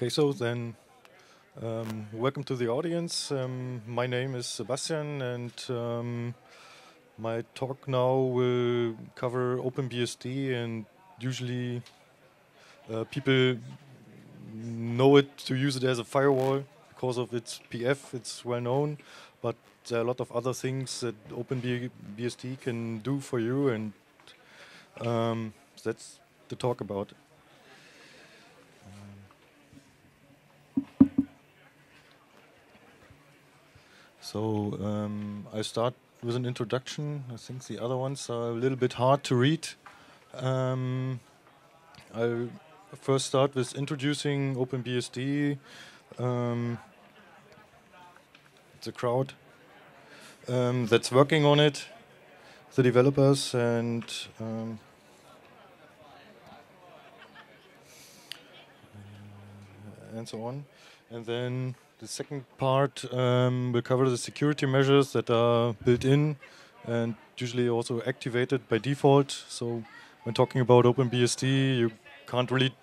Okay, so then um, welcome to the audience. Um, my name is Sebastian, and um, my talk now will cover OpenBSD. And usually, uh, people know it to use it as a firewall because of its PF. It's well known, but there are a lot of other things that OpenBSD can do for you, and um, that's the talk about. So um, I start with an introduction. I think the other ones are a little bit hard to read. Um, I'll first start with introducing OpenBSD, um, the crowd um, that's working on it, the developers, and um, and so on. And then the second part um, will cover the security measures that are built in and usually also activated by default. So when talking about OpenBSD, you can't really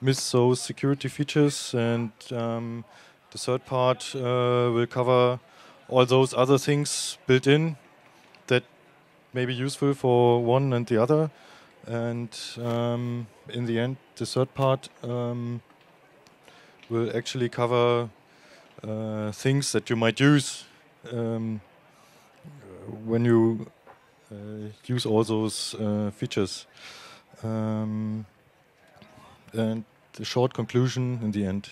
miss those security features. And um, the third part uh, will cover all those other things built in that may be useful for one and the other. And um, in the end, the third part um, will actually cover uh, things that you might use um, when you uh, use all those uh, features. Um, and the short conclusion in the end.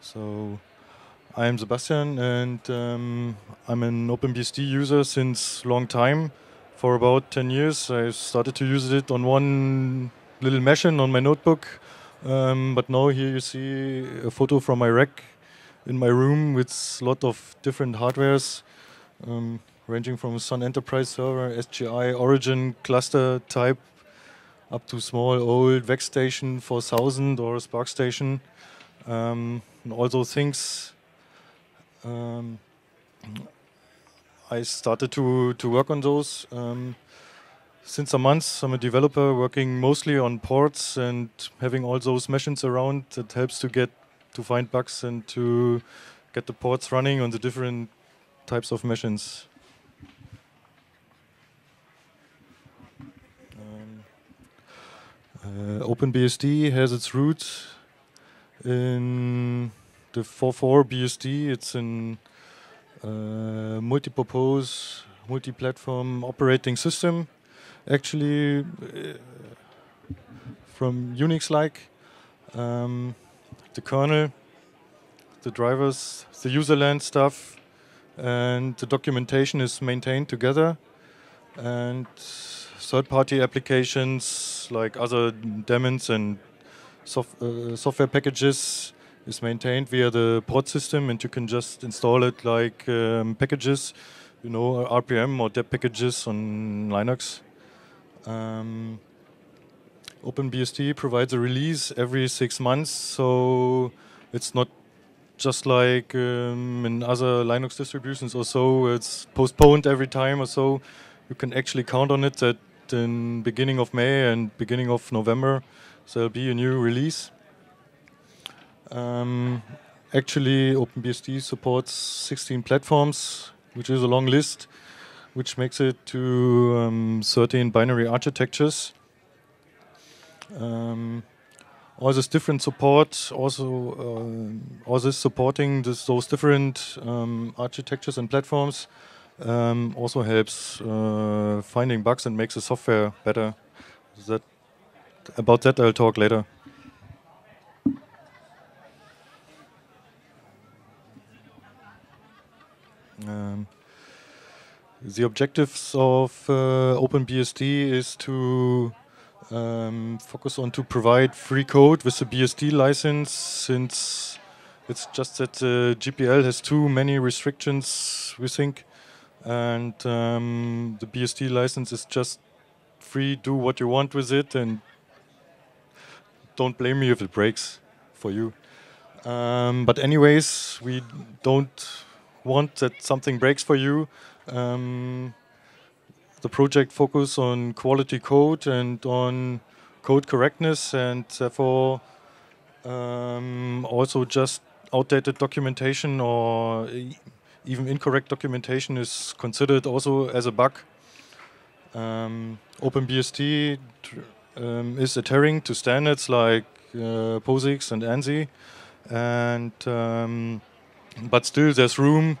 So I'm Sebastian and um, I'm an OpenBSD user since long time. For about 10 years I started to use it on one little machine on my notebook. Um, but now here you see a photo from my rack in my room with a lot of different hardwares, um, ranging from Sun Enterprise server, SGI Origin cluster type, up to small old VAXstation 4000 or SPARCstation, um, and those things. Um, I started to to work on those. Since some months, I'm a developer working mostly on ports and having all those machines around that helps to get to find bugs and to get the ports running on the different types of machines. Um, uh, OpenBSD has its roots in the 4.4 BSD. It's in uh, multi-purpose, multi-platform operating system actually uh, from Unix-like. Um, the kernel, the drivers, the userland stuff, and the documentation is maintained together. And third-party applications like other daemons and uh, software packages is maintained via the prod system, and you can just install it like um, packages, you know, RPM or deb packages on Linux. Um, OpenBSD provides a release every six months, so it's not just like um, in other Linux distributions or so. It's postponed every time or so. You can actually count on it that in beginning of May and beginning of November there'll be a new release. Um, actually, OpenBSD supports 16 platforms, which is a long list which makes it to um, 13 binary architectures. Um, all this different support, also uh, all this supporting this, those different um, architectures and platforms, um, also helps uh, finding bugs and makes the software better. That about that I'll talk later. Um, the objectives of uh, OpenBSD is to um, focus on to provide free code with the BSD license since it's just that GPL has too many restrictions, we think, and um, the BSD license is just free, do what you want with it, and don't blame me if it breaks for you. Um, but anyways, we don't want that something breaks for you. Um, the project focus on quality code and on code correctness, and therefore um, also just outdated documentation or even incorrect documentation is considered also as a bug. Um, OpenBSD um, is adhering to standards like uh, POSIX and ANSI, and um, but still there's room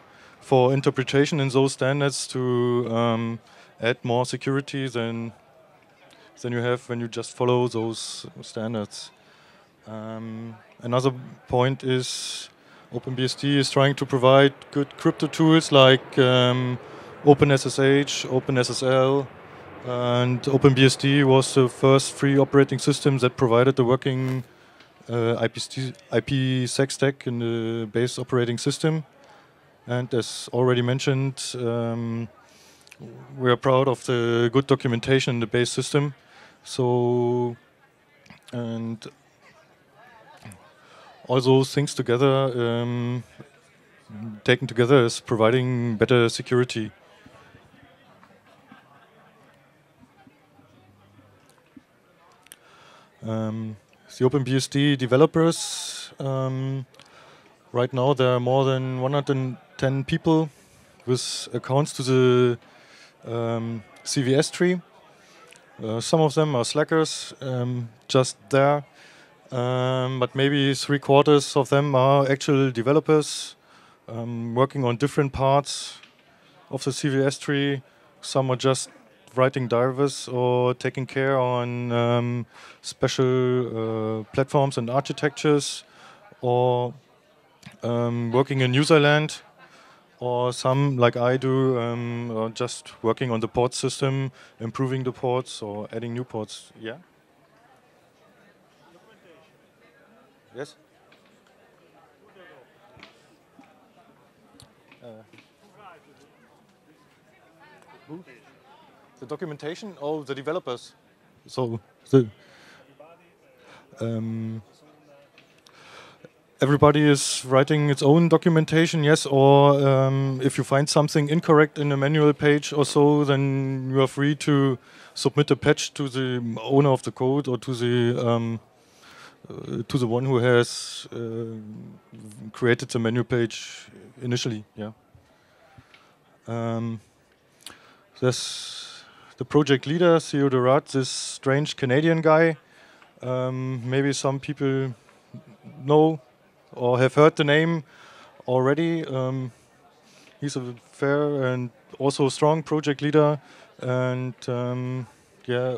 for interpretation in those standards to um, add more security than than you have when you just follow those standards. Um, another point is OpenBSD is trying to provide good crypto tools like um, OpenSSH, OpenSSL, and OpenBSD was the first free operating system that provided the working uh, IPsec stack in the base operating system. And as already mentioned, um, we are proud of the good documentation in the base system. So, and all those things together, um, taken together, is providing better security. Um, the OpenBSD developers, um, right now there are more than 110 people with accounts to the um, CVS tree. Uh, some of them are slackers, um, just there, um, but maybe three quarters of them are actual developers um, working on different parts of the CVS tree. Some are just writing drivers or taking care on um, special uh, platforms and architectures or um, working in userland or some like I do um, just working on the port system, improving the ports or adding new ports. Yeah? Yes? Uh, the documentation? Oh, the developers. So the um, everybody is writing its own documentation, yes. Or um, if you find something incorrect in a manual page or so, then you are free to submit a patch to the owner of the code or to the um, uh, to the one who has uh, created the menu page initially. Yeah. Um, there's the project leader, Theo de Raadt, this strange Canadian guy. Um, maybe some people know or have heard the name already. Um, he's a fair and also strong project leader, and um, yeah,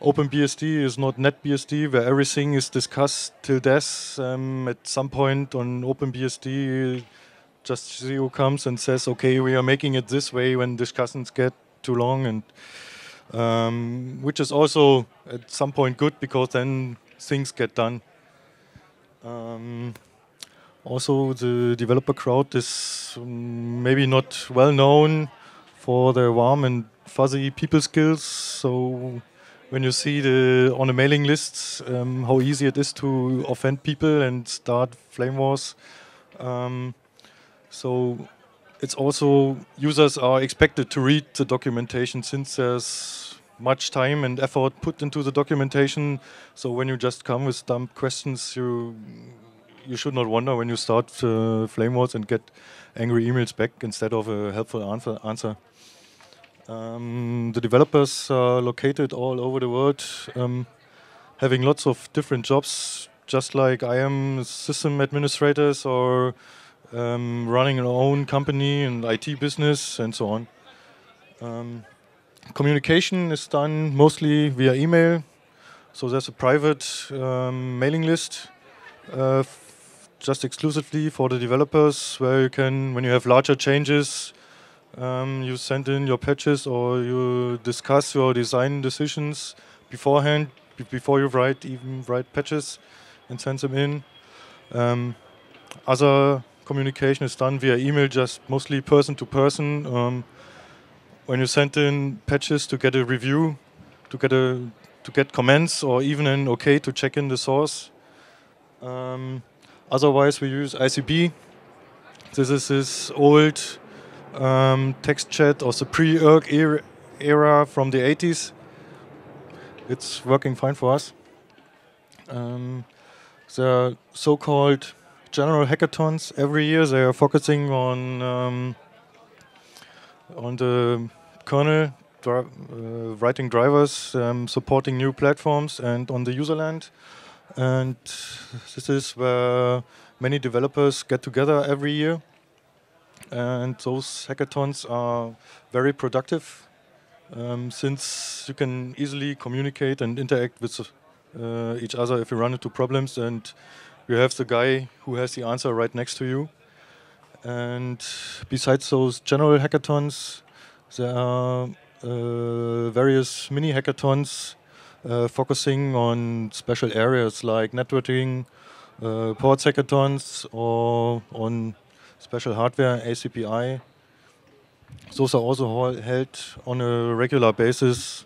OpenBSD is not NetBSD, where everything is discussed till death. Um, at some point on OpenBSD, just Theo comes and says, "Okay, we are making it this way." When discussions get too long, and um, which is also at some point good because then things get done. Um, also, the developer crowd is um, maybe not well known for their warm and fuzzy people skills. So when you see the on the mailing lists um, how easy it is to offend people and start flame wars. Um, so it's also users are expected to read the documentation since there's much time and effort put into the documentation. So when you just come with dumb questions, you you should not wonder when you start uh, flame wars and get angry emails back instead of a helpful answer. answer. Um, the developers are located all over the world, um, having lots of different jobs, just like I am system administrators or um, running our own company and IT business and so on. Um, communication is done mostly via email. So there's a private um, mailing list uh, just exclusively for the developers where you can, when you have larger changes, um, you send in your patches or you discuss your design decisions beforehand, before you write even write patches and send them in. Um, other communication is done via email, just mostly person to person. When you send in patches to get a review, to get a to get comments or even an OK to check in the source. Um, otherwise, we use ICB. This is this old um, text chat or the pre-IRC era, era from the 80s. It's working fine for us. Um, the so-called general hackathons every year they are focusing on um, on the kernel dri uh, writing drivers, um, supporting new platforms, and on the user land. And this is where many developers get together every year. And those hackathons are very productive um, since you can easily communicate and interact with uh, each other if you run into problems and you have the guy who has the answer right next to you. And besides those general hackathons, there are uh, various mini hackathons uh, focusing on special areas like networking, uh, ports hackathons, or on special hardware, ACPI. Those are also held on a regular basis.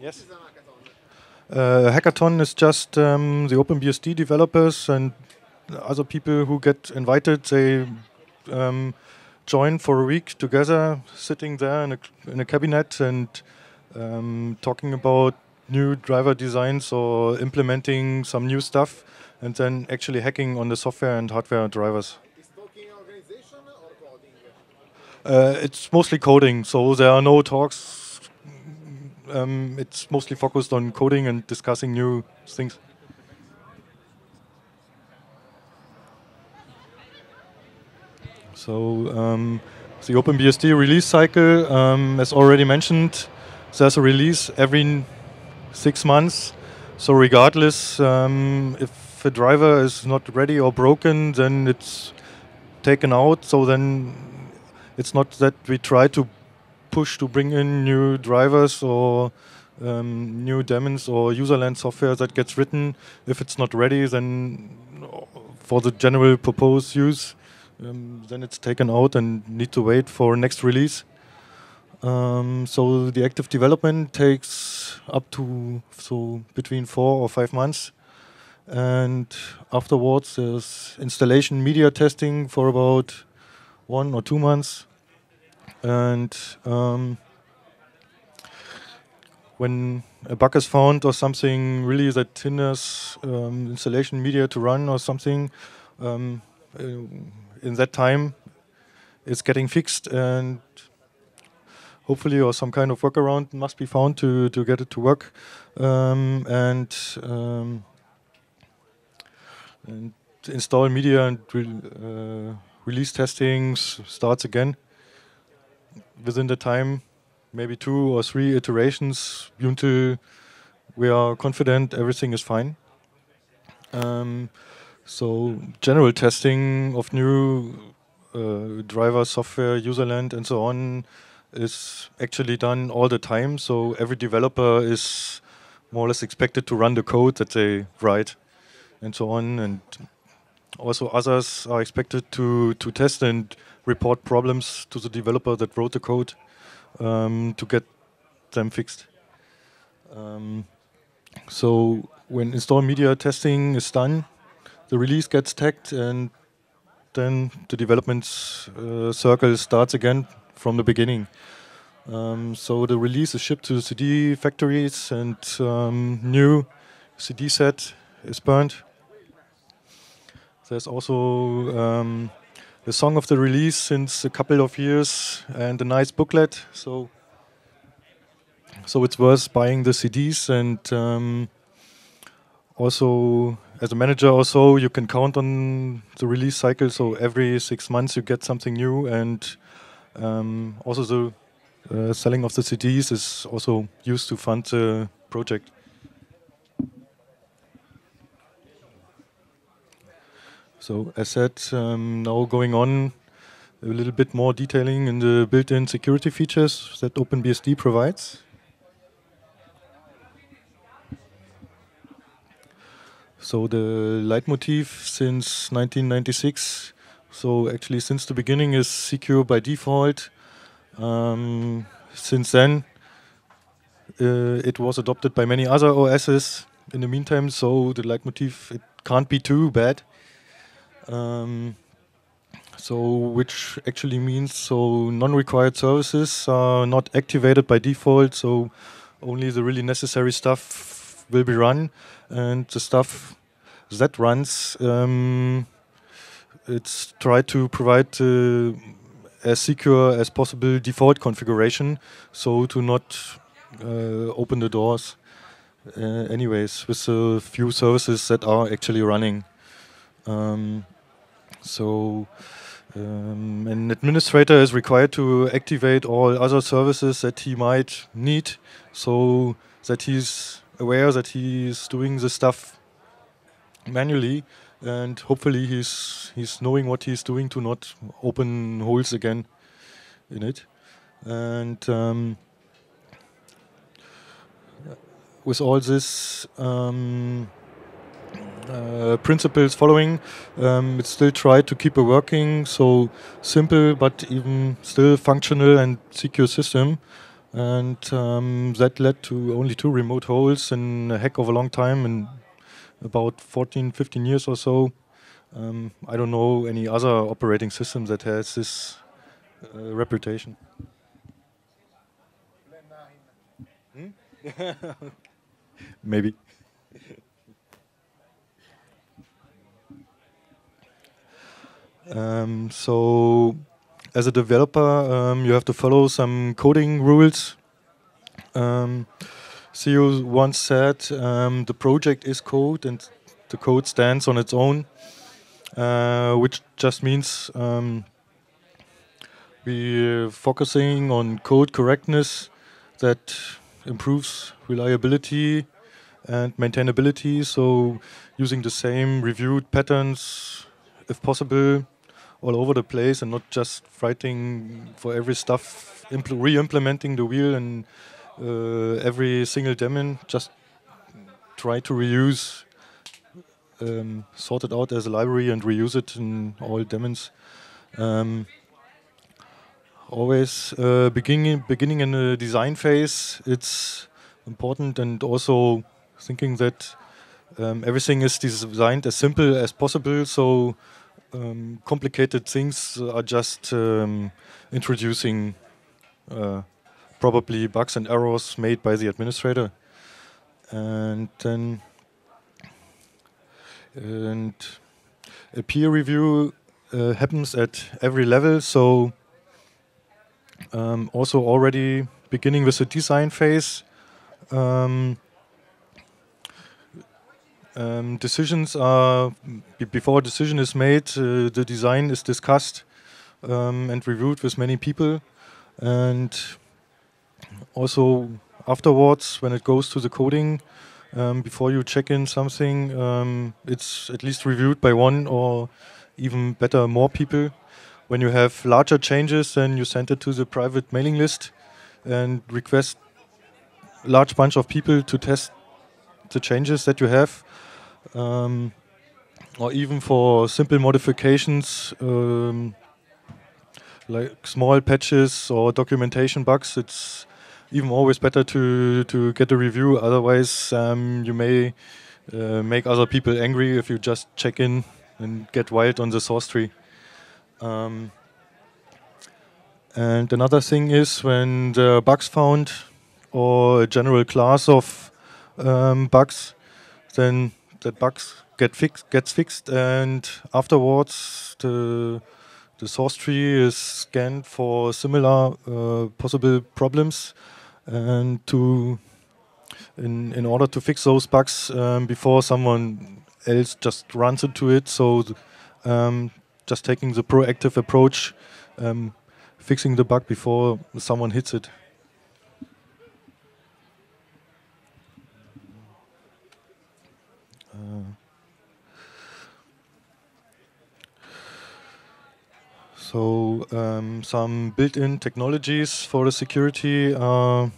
Yes. Uh, hackathon is just um, the OpenBSD developers and other people who get invited. They um, join for a week together, sitting there in a, in a cabinet and um, talking about new driver designs or implementing some new stuff, and then actually hacking on the software and hardware drivers. Uh, it's mostly coding, so there are no talks. Um, it's mostly focused on coding and discussing new things. So um, the OpenBSD release cycle, um, as already mentioned, there's a release every six months. So regardless um, if a driver is not ready or broken, then it's taken out. So then it's not that we try to push to bring in new drivers or um, new daemons or userland software that gets written. If it's not ready, then for the general purpose use, um, then it's taken out and need to wait for next release. Um, so the active development takes up to so between four or five months, and afterwards there's installation media testing for about one or two months, and um, when a bug is found or something really that hinders um, installation media to run or something, um, uh, in that time it's getting fixed and hopefully or some kind of workaround must be found to, to get it to work. Um, and, um, and install media and re uh, release testing starts again within the time, maybe two or three iterations until we are confident everything is fine. Um, so general testing of new uh, driver software, userland, and so on is actually done all the time. So every developer is more or less expected to run the code that they write, and so on. And also others are expected to to test and report problems to the developer that wrote the code um, to get them fixed. Um, so when install media testing is done, the release gets tagged and then the development uh, circle starts again from the beginning. Um, so the release is shipped to the CD factories and um, new CD set is burned. There's also um, the song of the release since a couple of years and a nice booklet. So so it's worth buying the CDs and um, also as a manager also you can count on the release cycle so every six months you get something new and um, also the uh, selling of the CDs is also used to fund the project. So as said, um, now going on a little bit more detailing in the built-in security features that OpenBSD provides. So the leitmotif since 1996, so actually since the beginning is secure by default. Um, since then, uh, it was adopted by many other OSs in the meantime, so the leitmotif it can't be too bad. Um, so which actually means so non-required services are not activated by default. So only the really necessary stuff will be run, and the stuff that runs, um, it's try to provide uh, as secure as possible default configuration, so to not uh, open the doors. Uh, anyways, with a few services that are actually running. Um, so um, an administrator is required to activate all other services that he might need so that he's aware that he's doing the stuff manually and hopefully he's he's knowing what he's doing to not open holes again in it and um, with all this um, uh, principles following, um, it still tried to keep a working, so simple but even still functional and secure system. And um, that led to only two remote holes in a heck of a long time, in about 14, 15 years or so. Um, I don't know any other operating system that has this uh, reputation. Hmm? Maybe. Um, so, as a developer, um, you have to follow some coding rules. Um, Theo once said um, the project is code and the code stands on its own, uh, which just means um, we're focusing on code correctness that improves reliability and maintainability. So, using the same reviewed patterns, if possible, all over the place and not just writing for every stuff, re-implementing the wheel in uh, every single daemon. Just try to reuse, um, sort it out as a library and reuse it in all daemons. Um, always uh, beginning beginning in the design phase, it's important and also thinking that um, everything is designed as simple as possible. So um, complicated things are just um, introducing uh, probably bugs and errors made by the administrator. And then and a peer review uh, happens at every level. So um, also already beginning with the design phase. Um, um, decisions are before a decision is made, uh, the design is discussed um, and reviewed with many people, and also afterwards, when it goes to the coding, um, before you check in something, um, it's at least reviewed by one or even better, more people. When you have larger changes, then you send it to the private mailing list and request a large bunch of people to test the changes that you have um, or even for simple modifications um, like small patches or documentation bugs, it's even always better to to get a review. Otherwise, um, you may uh, make other people angry if you just check in and get wild on the source tree. Um, and another thing is when the bugs found or a general class of um, bugs, then that bugs get fixed gets fixed and afterwards the the source tree is scanned for similar uh, possible problems and to in in order to fix those bugs um, before someone else just runs into it. So um, just taking the proactive approach um, fixing the bug before someone hits it So um, some built-in technologies for the security are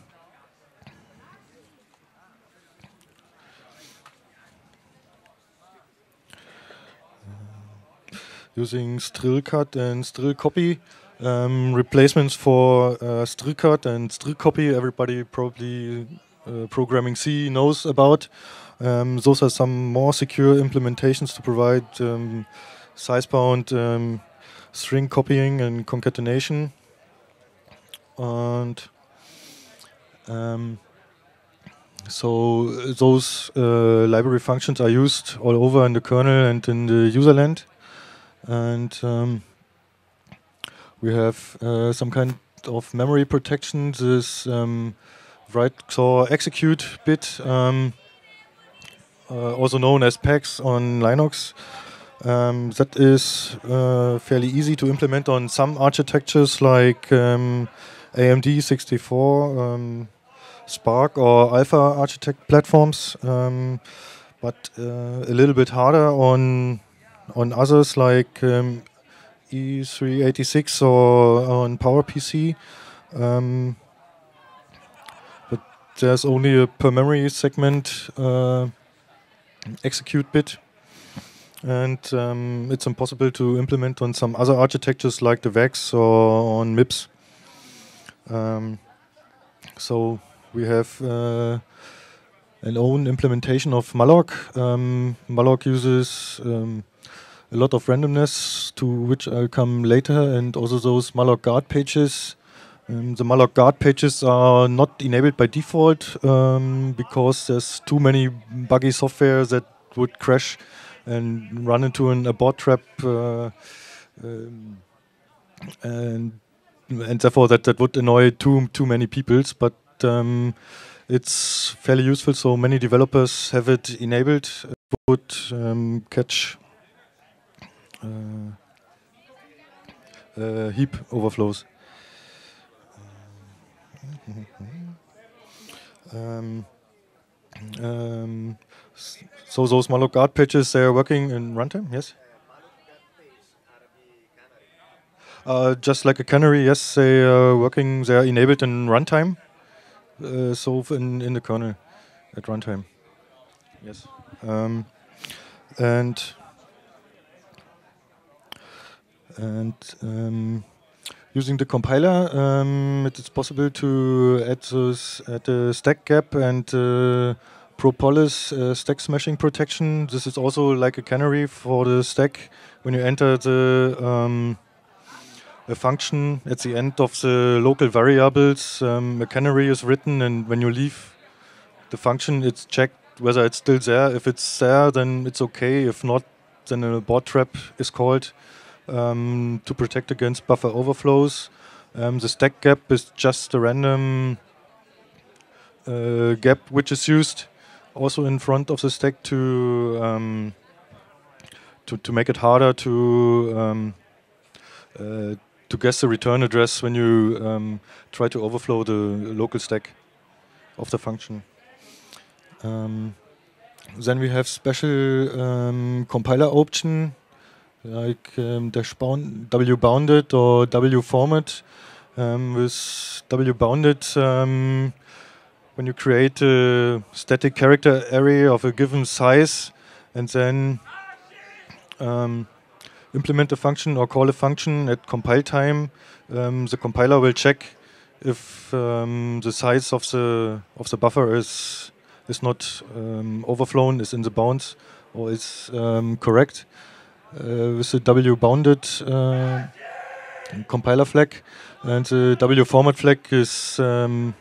using strlcat and strlcpy. Um, replacements for uh, strlcat and strlcpy, everybody probably uh, programming C knows about. Um, those are some more secure implementations to provide um, size-bound um, string copying and concatenation. And um, so those uh, library functions are used all over in the kernel and in the userland. And um, we have uh, some kind of memory protection. This um, write XOR execute bit, um, uh, also known as PaX on Linux. Um, that is uh, fairly easy to implement on some architectures like um, AMD 64, um, SPARC or Alpha architect platforms, um, but uh, a little bit harder on on others like um, i386 or on PowerPC. Um, but there's only a per memory segment uh, execute bit and um, it's impossible to implement on some other architectures like the VAX or on MIPS. Um, so we have uh, an own implementation of malloc. Um, malloc uses um, a lot of randomness, to which I'll come later, and also those malloc guard pages. Um, the malloc guard pages are not enabled by default um, because there's too many buggy software that would crash and run into an abort trap, uh, um, and and therefore that that would annoy too too many peoples. But um, it's fairly useful, so many developers have it enabled. It would um, catch uh, uh, heap overflows. Um, um, so those malloc guard patches, they are working in runtime, yes? Uh, just like a canary, yes, they are working, they are enabled in runtime. Uh, so in, in the kernel at runtime. Yes. Um, and and um, using the compiler, um, it is possible to add, those, add a stack gap and uh, ProPolice uh, stack smashing protection. This is also like a canary for the stack. When you enter the um, a function at the end of the local variables, um, a canary is written, and when you leave the function, it's checked whether it's still there. If it's there, then it's okay. If not, then a abort trap is called um, to protect against buffer overflows. Um, the stack gap is just a random uh, gap which is used also in front of the stack to um, to, to make it harder to um, uh, to guess the return address when you um, try to overflow the local stack of the function. Um, then we have special um, compiler option like um, dash bound, w bounded or w format. With w bounded, when you create a static character array of a given size and then um, implement a function or call a function at compile time, um, the compiler will check if um, the size of the of the buffer is is not overflown, is in the bounds, or is correct. Uh, with the W bounded uh, compiler flag, and the W format flag is um,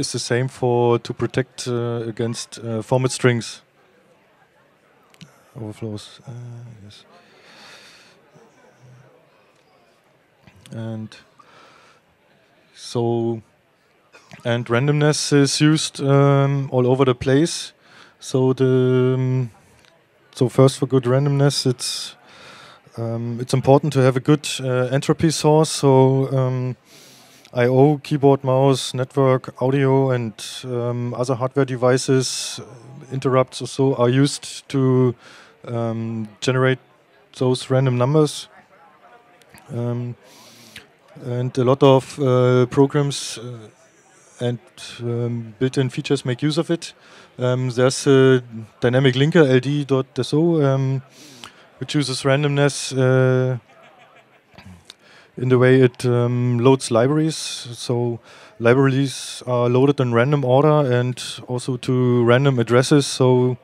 is the same for to protect uh, against format strings overflows. yes. And so and randomness is used um, all over the place. So the um, so first, for good randomness, it's um, it's important to have a good uh, entropy source. So um, I/O, keyboard, mouse, network, audio, and um, other hardware devices, uh, interrupts or so, are used to um, generate those random numbers. Um, and a lot of uh, programs uh, and um, built-in features make use of it. Um, there's a dynamic linker ld.so um, which uses randomness uh, in the way it um, loads libraries. So libraries are loaded in random order and also to random addresses. So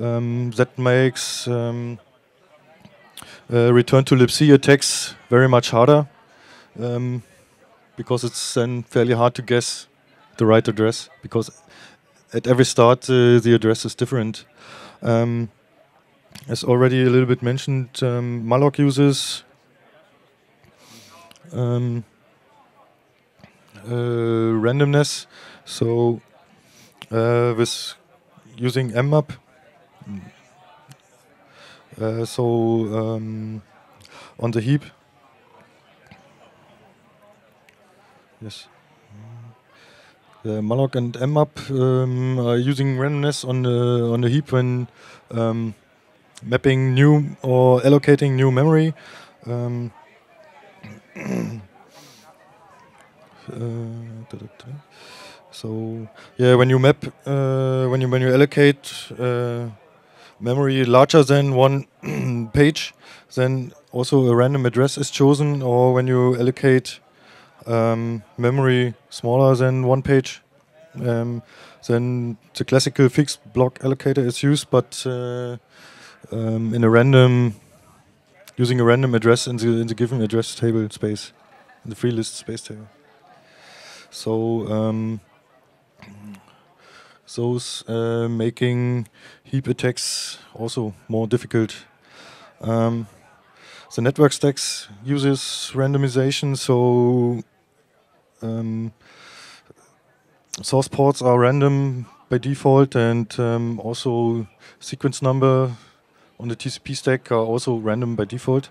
um, that makes um, uh, return to libc attacks very much harder um, because it's then fairly hard to guess the right address because at every start uh, the address is different. Um, as already a little bit mentioned, um, malloc uses um, uh, randomness. So uh, with using mmap, uh, so um, on the heap. Yes. The malloc and mmap um, are using randomness on the on the heap when um, mapping new or allocating new memory. Um, so yeah, when you map, uh, when you when you allocate uh, memory larger than one page, then also a random address is chosen. Or when you allocate um, memory smaller than one page, um, then the classical fixed block allocator is used, but uh, um, in a random, using a random address in the, in the given address table space, in the free list space table. So um, those uh, making heap attacks also more difficult. Um, the network stacks uses randomization, so um, source ports are random by default, and um, also sequence number on the TCP stack are also random by default.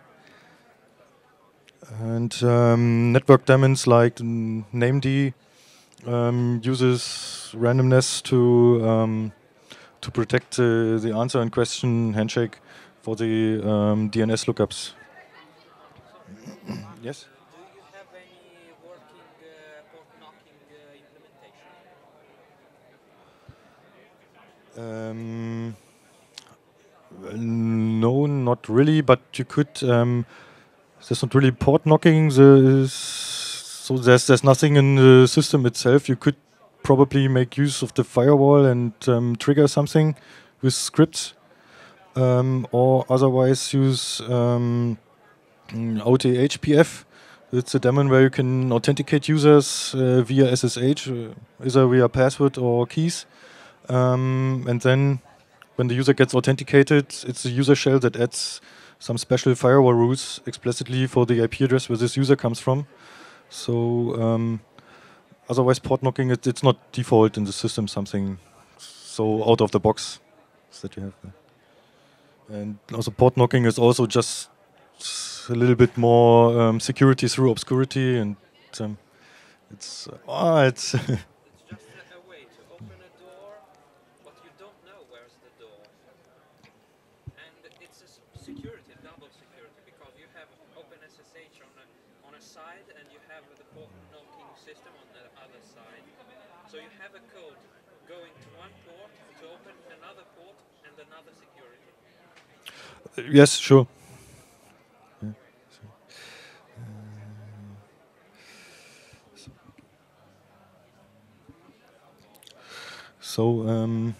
And um, network daemons like named um, uses randomness to um, to protect uh, the answer in question handshake for the um, DNS lookups. yes. Um, no, not really, but you could. Um, there's not really port knocking. The, so there's there's nothing in the system itself. You could probably make use of the firewall and um, trigger something with scripts, um, or otherwise use um, authpf. It's a daemon where you can authenticate users uh, via SSH, uh, either via password or keys. Um, and then when the user gets authenticated, it's a user shell that adds some special firewall rules explicitly for the IP address where this user comes from. So um, otherwise, port knocking it, it's not default in the system. Something so out of the box that you have. And also port knocking is also just a little bit more um, security through obscurity, and um, it's uh, it's yes, sure. So um,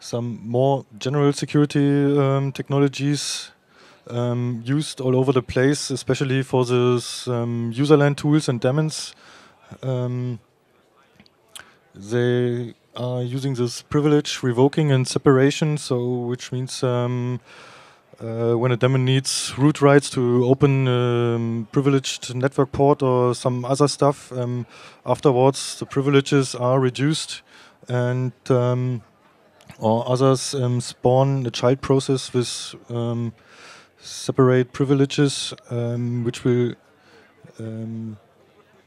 some more general security um, technologies um, used all over the place, especially for these um, userland tools and daemons. Um, they are using this privilege revoking and separation, so which means um, uh, when a daemon needs root rights to open um, privileged network port or some other stuff, um, afterwards the privileges are reduced and um, or others um, spawn a child process with um, separate privileges, um, which will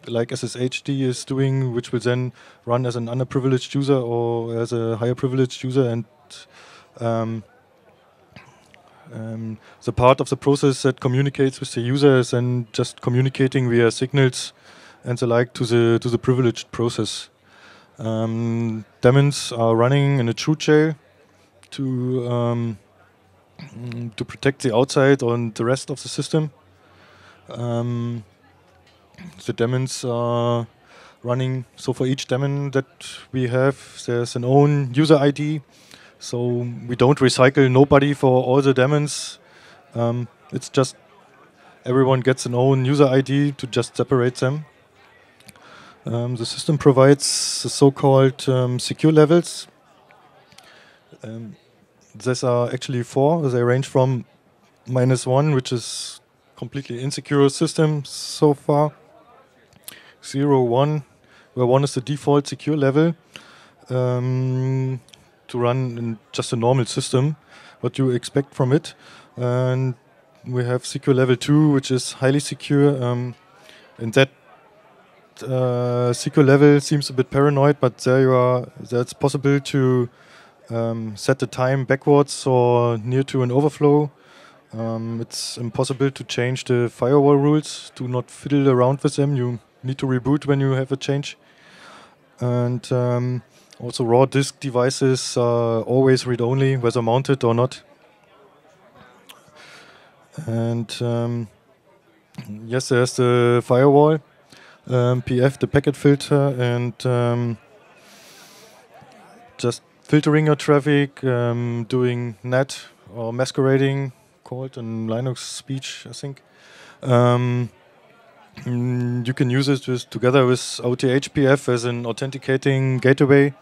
like SSHD is doing, which will then run as an underprivileged user or as a higher privileged user and um, um, the part of the process that communicates with the user is then just communicating via signals and the like to the to the privileged process. Um, daemons are running in a chroot jail to um, to protect the outside and the rest of the system. Um, the daemons are running. So for each daemon that we have, there's an own user ID so we don't recycle nobody for all the daemons. Um, it's just everyone gets an own user ID to just separate them. Um, the system provides the so-called um, secure levels. Um, these are actually four. They range from minus one, which is completely insecure system so far. Zero, one, where one is the default secure level um, to run in just a normal system, what you expect from it. And we have secure level two, which is highly secure. Um, and that uh, secure level seems a bit paranoid, but there you are. That's possible to um, set the time backwards or near to an overflow. Um, it's impossible to change the firewall rules. Do not fiddle around with them. You need to reboot when you have a change. And um, also raw disk devices are always read-only, whether mounted or not. And um, yes, there's the firewall, um, PF, the packet filter, and um, just filtering your traffic, um, doing NAT or masquerading, called in Linux speech, I think. Um, mm, you can use it with, together with authpf as an authenticating gateway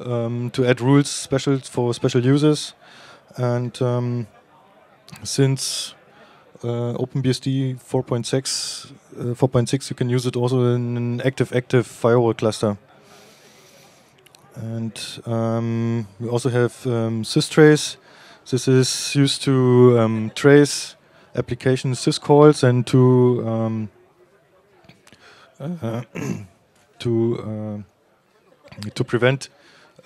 um, to add rules special for special users. And um, since uh, OpenBSD 4.6, uh, 4.6, you can use it also in an active-active firewall cluster. And um, we also have um, systrace. This is used to um, trace application syscalls and to um, uh, to uh, to prevent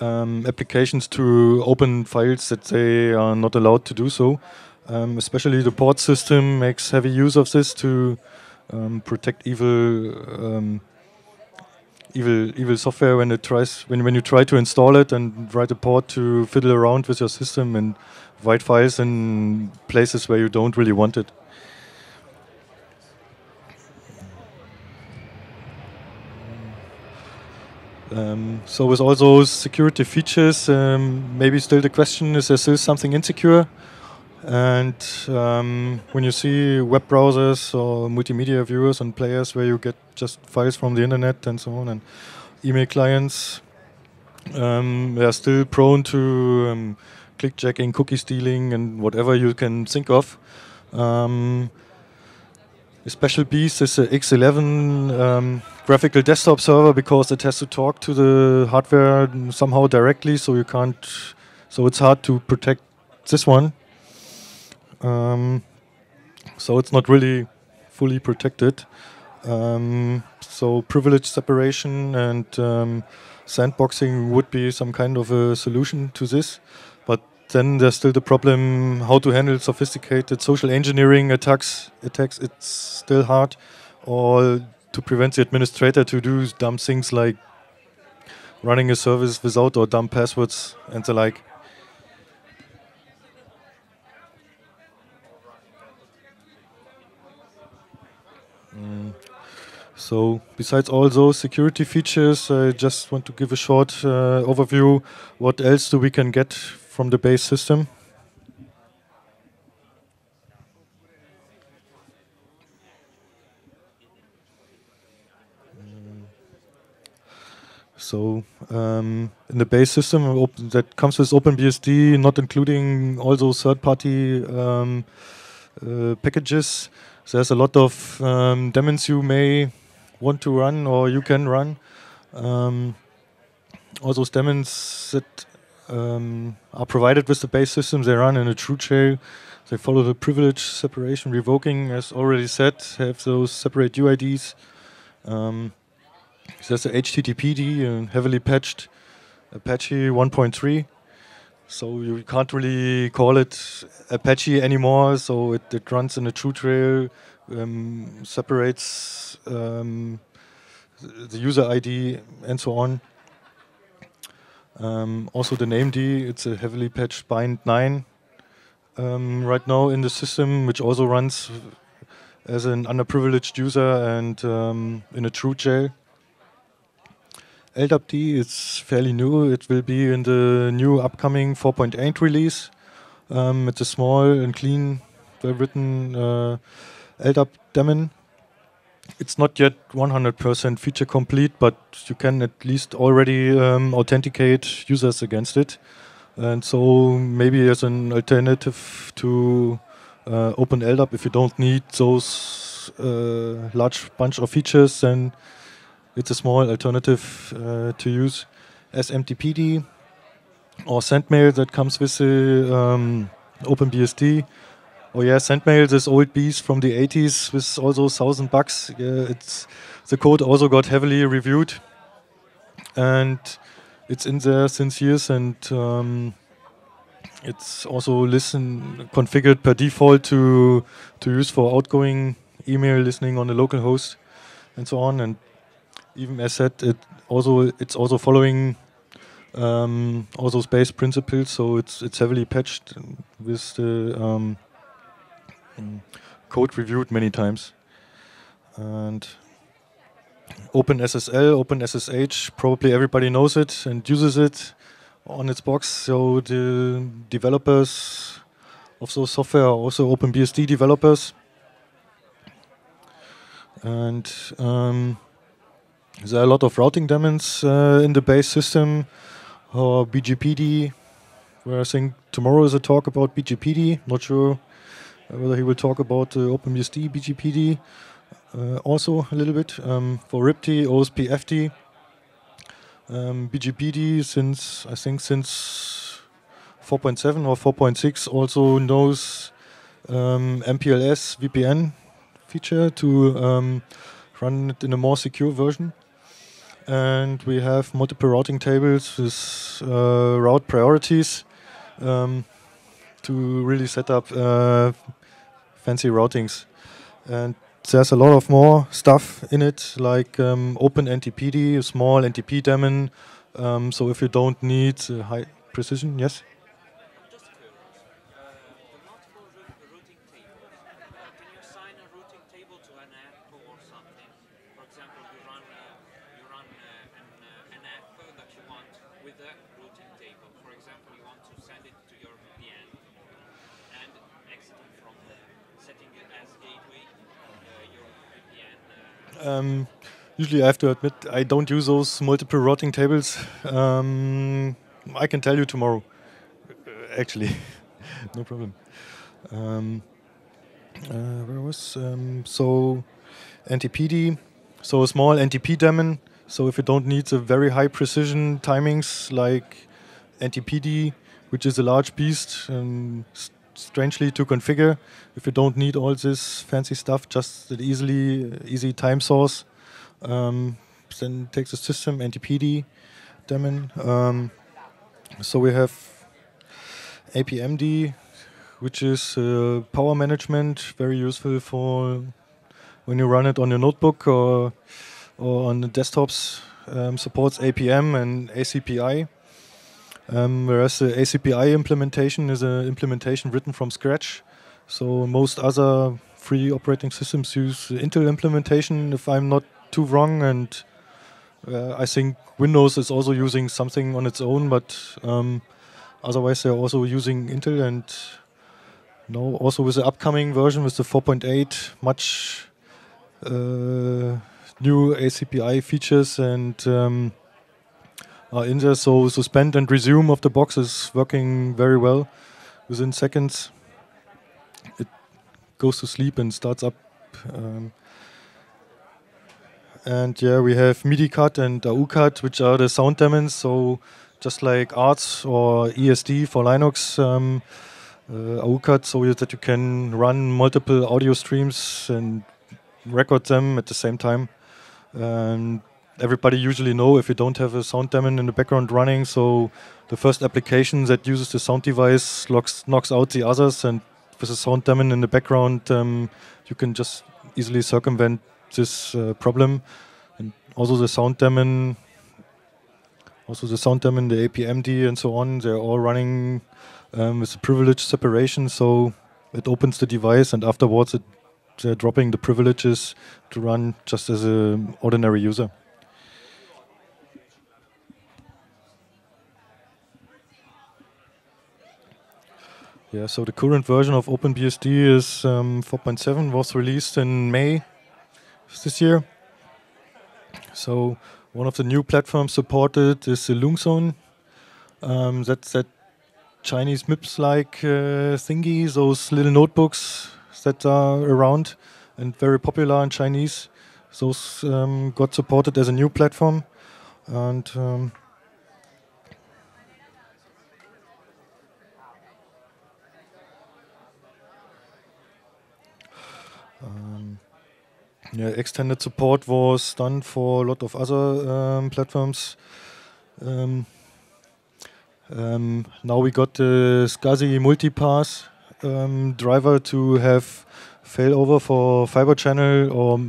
um, applications to open files that they are not allowed to do so. Um, especially the port system makes heavy use of this to um, protect evil um, evil evil software when it tries when when you try to install it and write a port to fiddle around with your system and write files in places where you don't really want it. Um, so with all those security features, um, maybe still the question is there still something insecure? And um, when you see web browsers or multimedia viewers and players where you get just files from the internet and so on, and email clients, um, they are still prone to um, clickjacking, cookie stealing, and whatever you can think of. A special beast is the X11 um, graphical desktop server because it has to talk to the hardware somehow directly, so you can't. So it's hard to protect this one. Um, so it's not really fully protected. Um, so privilege separation and um, sandboxing would be some kind of a solution to this then there's still the problem how to handle sophisticated social engineering attacks. Attacks it's still hard, or to prevent the administrator to do dumb things like running a service without or dumb passwords and the like. Mm. So, besides all those security features, I just want to give a short uh, overview. What else do we can get from the base system. So um, in the base system that comes with OpenBSD, not including all those third-party um, uh, packages, there's a lot of um, you may want to run or you can run. Um, all those that um, are provided with the base systems. They run in a chroot shell. They follow the privilege separation revoking, as already said, have those separate UIDs. Um, there's the HTTPD and heavily patched Apache 1.3. So you can't really call it Apache anymore. So it, it runs in a chroot trail, um, separates um, the user ID and so on. Um, also the named, it's a heavily patched bind 9 um, right now in the system, which also runs as an underprivileged user and um, in a chroot jail. LWD is fairly new. It will be in the new upcoming 4.8 release. Um, it's a small and clean well-written uh, LDAP daemon. It's not yet 100% feature complete, but you can at least already um, authenticate users against it. And so maybe as an alternative to uh, Open LDAP, if you don't need those uh, large bunch of features, then it's a small alternative uh, to use SMTPD or Sendmail that comes with the um, OpenBSD. Oh yeah, Sendmail, this old beast from the 80s with all those thousand bucks. Yeah, it's the code also got heavily reviewed, and it's in there since years, and um, it's also listen configured per default to to use for outgoing email listening on the local host, and so on. And even as said, it also it's also following um, all those base principles. So it's it's heavily patched with the um, code reviewed many times. And OpenSSL, OpenSSH, probably everybody knows it and uses it on its box. So the developers of those software are also OpenBSD developers. And um, there are a lot of routing daemons uh, in the base system, or BGPD, where I think tomorrow is a talk about BGPD. Not sure whether he will talk about uh, OpenBSD BGPD uh, also a little bit. Um, for ripd, OSP FD, um, BGPD since I think since 4.7 or 4.6 also knows um, MPLS VPN feature to um, run it in a more secure version. And we have multiple routing tables with uh, route priorities um, to really set up uh, fancy routings. And there's a lot of more stuff in it, like um, OpenNTPD, small NTP daemon. Um, so if you don't need uh, high precision, yes? Um, usually, I have to admit I don't use those multiple routing tables. Um, I can tell you tomorrow. Uh, actually, no problem. Um, uh, where was um, so NTPD? So a small NTP daemon. So if you don't need the very high precision timings like NTPD, which is a large beast and strangely to configure if you don't need all this fancy stuff, just an easily easy time source. Um, then takes the system NTPD daemon. Um, so we have APMD, which is uh, power management, very useful for when you run it on your notebook or or on the desktops. Um, supports APM and ACPI. Um, whereas the ACPI implementation is an implementation written from scratch. So most other free operating systems use Intel implementation, if I'm not too wrong. And uh, I think Windows is also using something on its own, but um, otherwise they're also using Intel. And now also with the upcoming version with the 4.8, much uh, new ACPI features and um, are in there. So suspend and resume of the box is working very well. Within seconds, it goes to sleep and starts up. Um, and yeah, we have midicat and aucat, which are the sound daemons. So just like aRts or ESD for Linux, um, uh, aucat, so that you can run multiple audio streams and record them at the same time. And everybody usually know if you don't have a sound daemon in the background running. So the first application that uses the sound device locks, knocks out the others, and with a sound daemon in the background, um, you can just easily circumvent this uh, problem. And also the sound daemon, also the sound daemon, the APMD, and so on, they're all running um, with a privilege separation. So it opens the device, and afterwards it they're dropping the privileges to run just as an ordinary user. Yeah, so the current version of OpenBSD is um, 4.7, was released in May this year. So one of the new platforms supported is the Loongson. Um, that's that Chinese MIPS-like uh, thingy, those little notebooks that are around and very popular in Chinese. Those um, got supported as a new platform, and um, extended support was done for a lot of other um, platforms. Um, um, now we got the SCSI multipath um, driver to have failover for fiber channel or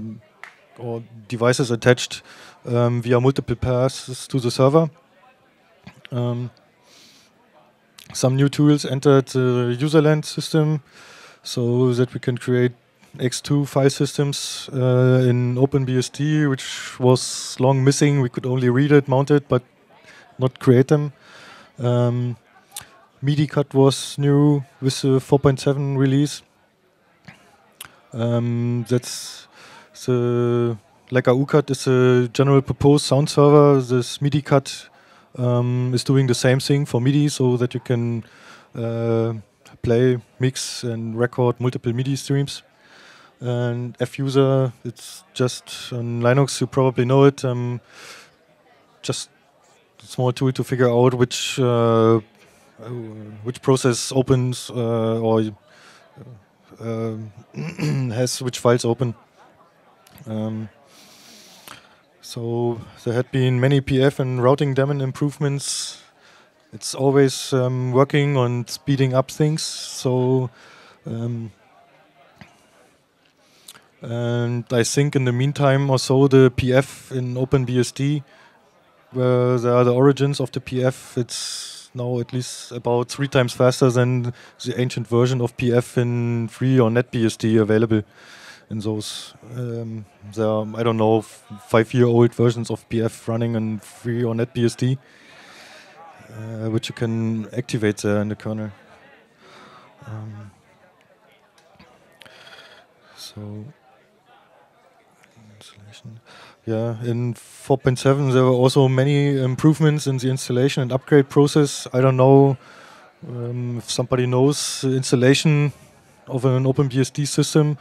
or devices attached um, via multiple paths to the server. Um, some new tools entered the userland system so that we can create ext2 file systems uh, in OpenBSD, which was long missing. We could only read it, mount it, but not create them. Um, midicat was new with the 4.7 release. Um, that's the like aucat is a general purpose sound server. This midicat um, is doing the same thing for MIDI, so that you can uh, play, mix, and record multiple MIDI streams. And fuser, it's just on Linux. You probably know it. Um, just a small tool to figure out which uh, which process opens uh, or uh, has which files open. Um, so there had been many PF and routing daemon improvements. It's always um, working on speeding up things. So um, and I think in the meantime or so the PF in OpenBSD, where there are the origins of the PF, it's now at least about three times faster than the ancient version of PF in free or NetBSD available in those. Um, there are, I don't know, five-year-old versions of PF running in free or NetBSD, uh, which you can activate there in the kernel. Um, so. Yeah, in 4.7 there were also many improvements in the installation and upgrade process. I don't know um, if somebody knows the installation of an OpenBSD system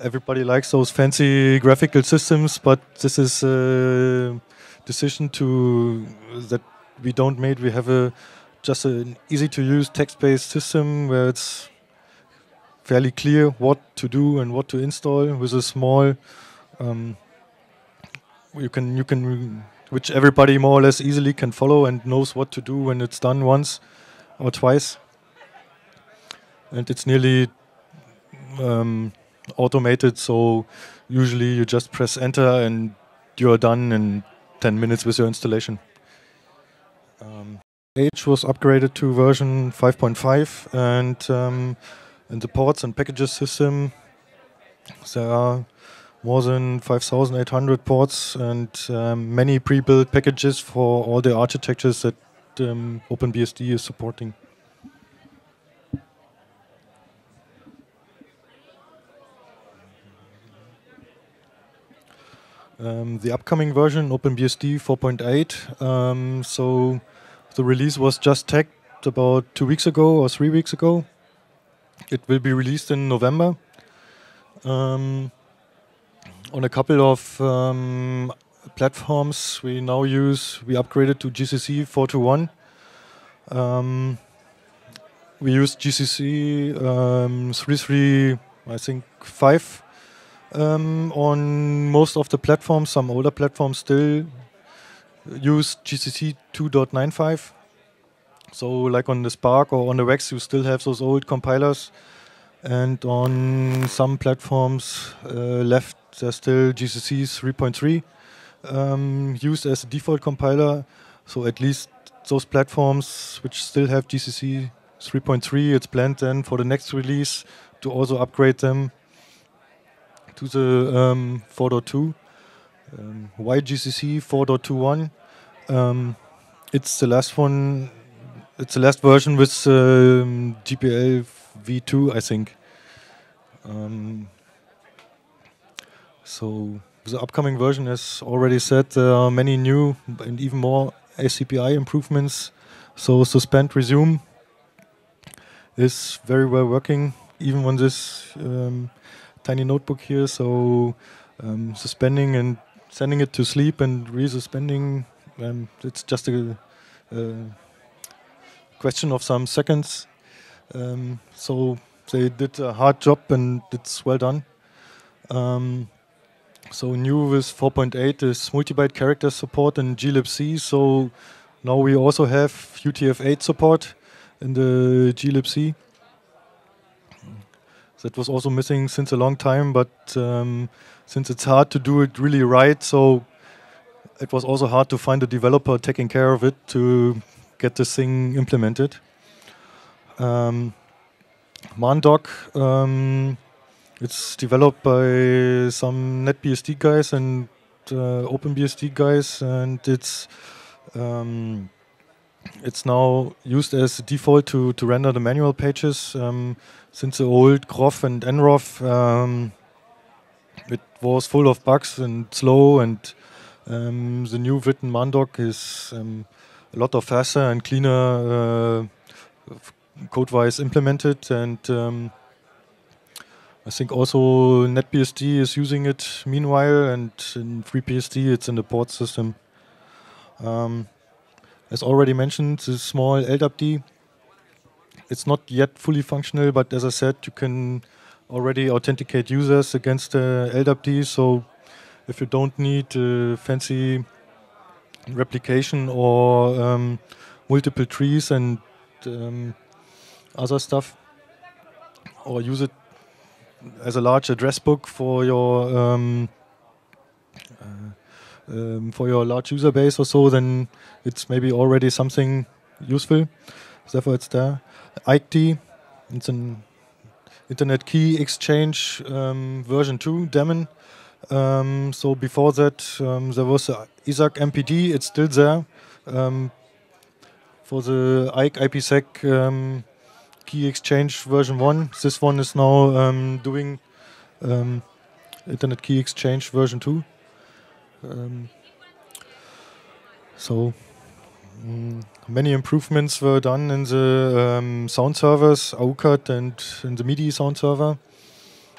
everybody likes those fancy graphical systems, but this is a decision to that we don't make. We have a just an easy to use text-based system where it's fairly clear what to do and what to install with a small um, you can you can which everybody more or less easily can follow and knows what to do when it's done once or twice and it's nearly um, automated. So usually you just press enter and you're done in 10 minutes with your installation. Um, H was upgraded to version 5.5 and um, in the ports and packages system there are more than 5,800 ports and um, many pre-built packages for all the architectures that um, OpenBSD is supporting. um, the upcoming version, OpenBSD 4.8. Um, so the release was just tagged about two weeks ago or three weeks ago. It will be released in November um, on a couple of um, platforms we now use. We upgraded to GCC 4.2.1. Um, we use GCC um, 3.3, I think 5 um, on most of the platforms. Some older platforms still use GCC 2.95. So, like on the SPARC or on the VAX, you still have those old compilers. And on some platforms uh, left, there's still GCC 3.3 um, used as a default compiler. So, at least those platforms which still have GCC 3.3, it's planned then for the next release to also upgrade them to the um, 4.2. Um, why GCC 4.21? Um, it's the last one it's the last version with um, GPL v2, I think. Um, so the upcoming version, as already said, there are many new and even more ACPI improvements. So suspend resume is very well working, even on this um, tiny notebook here. So um, suspending and sending it to sleep and resuspending, um, it's just a, a, question of some seconds. Um, so they did a hard job and it's well done. Um, so new with 4.8 is multi-byte character support in glibc. So now we also have UTF-8 support in the glibc. That was also missing since a long time, but um, since it's hard to do it really right, so it was also hard to find a developer taking care of it to get this thing implemented. Um, Mandoc, um, it's developed by some NetBSD guys and uh, OpenBSD guys, and it's um, it's now used as default to to render the manual pages. Um, since the old Groff and nroff, um, it was full of bugs and slow, and um, the new written Mandoc is um, a lot of faster and cleaner uh, code-wise implemented, and um, I think also NetBSD is using it meanwhile, and in FreeBSD it's in the port system. Um, as already mentioned, the small LWD, it's not yet fully functional, but as I said, you can already authenticate users against the LWD. So if you don't need fancy replication or um, multiple trees and um, other stuff, or use it as a large address book for your um, uh, um, for your large user base or so, then it's maybe already something useful. Therefore, it's there. iked, it's an Internet Key Exchange um, version 2 daemon. Um, so before that, um, there was isakmpd. It's still there um, for the IKE IPsec key exchange version 1. This one is now um, doing um, Internet Key Exchange version 2. Um, so mm, many improvements were done in the um, sound servers, AUCAT and in the MIDI sound server.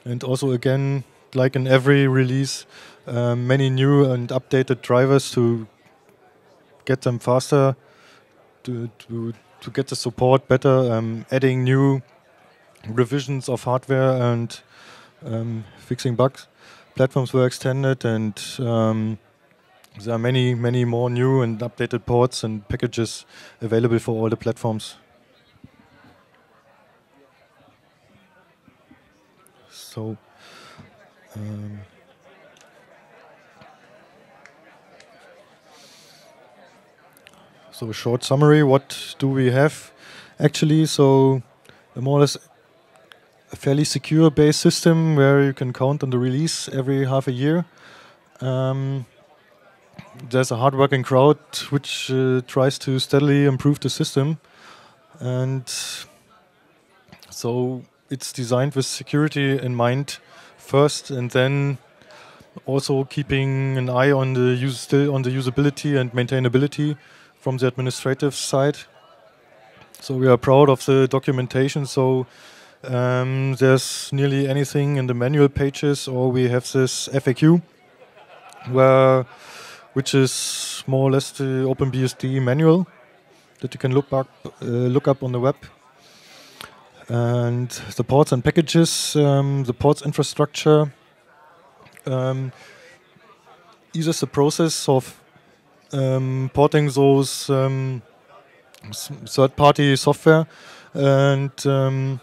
And also again, like in every release, um, many new and updated drivers to get them faster, to, to to get the support better, um, adding new revisions of hardware and um, fixing bugs. Platforms were extended, and um, there are many, many more new and updated ports and packages available for all the platforms. So. Um, So a short summary, what do we have actually? So a more or less a fairly secure base system where you can count on the release every half a year. Um, there's a hardworking crowd which uh, tries to steadily improve the system. And so it's designed with security in mind first and then also keeping an eye on the use on the usability and maintainability from the administrative side. So we are proud of the documentation. So um, there's nearly anything in the manual pages, or we have this FAQ, where which is more or less the OpenBSD manual that you can look up uh, look up on the web. And the ports and packages, um, the ports infrastructure, um, the process of um, porting those um, third-party software and um,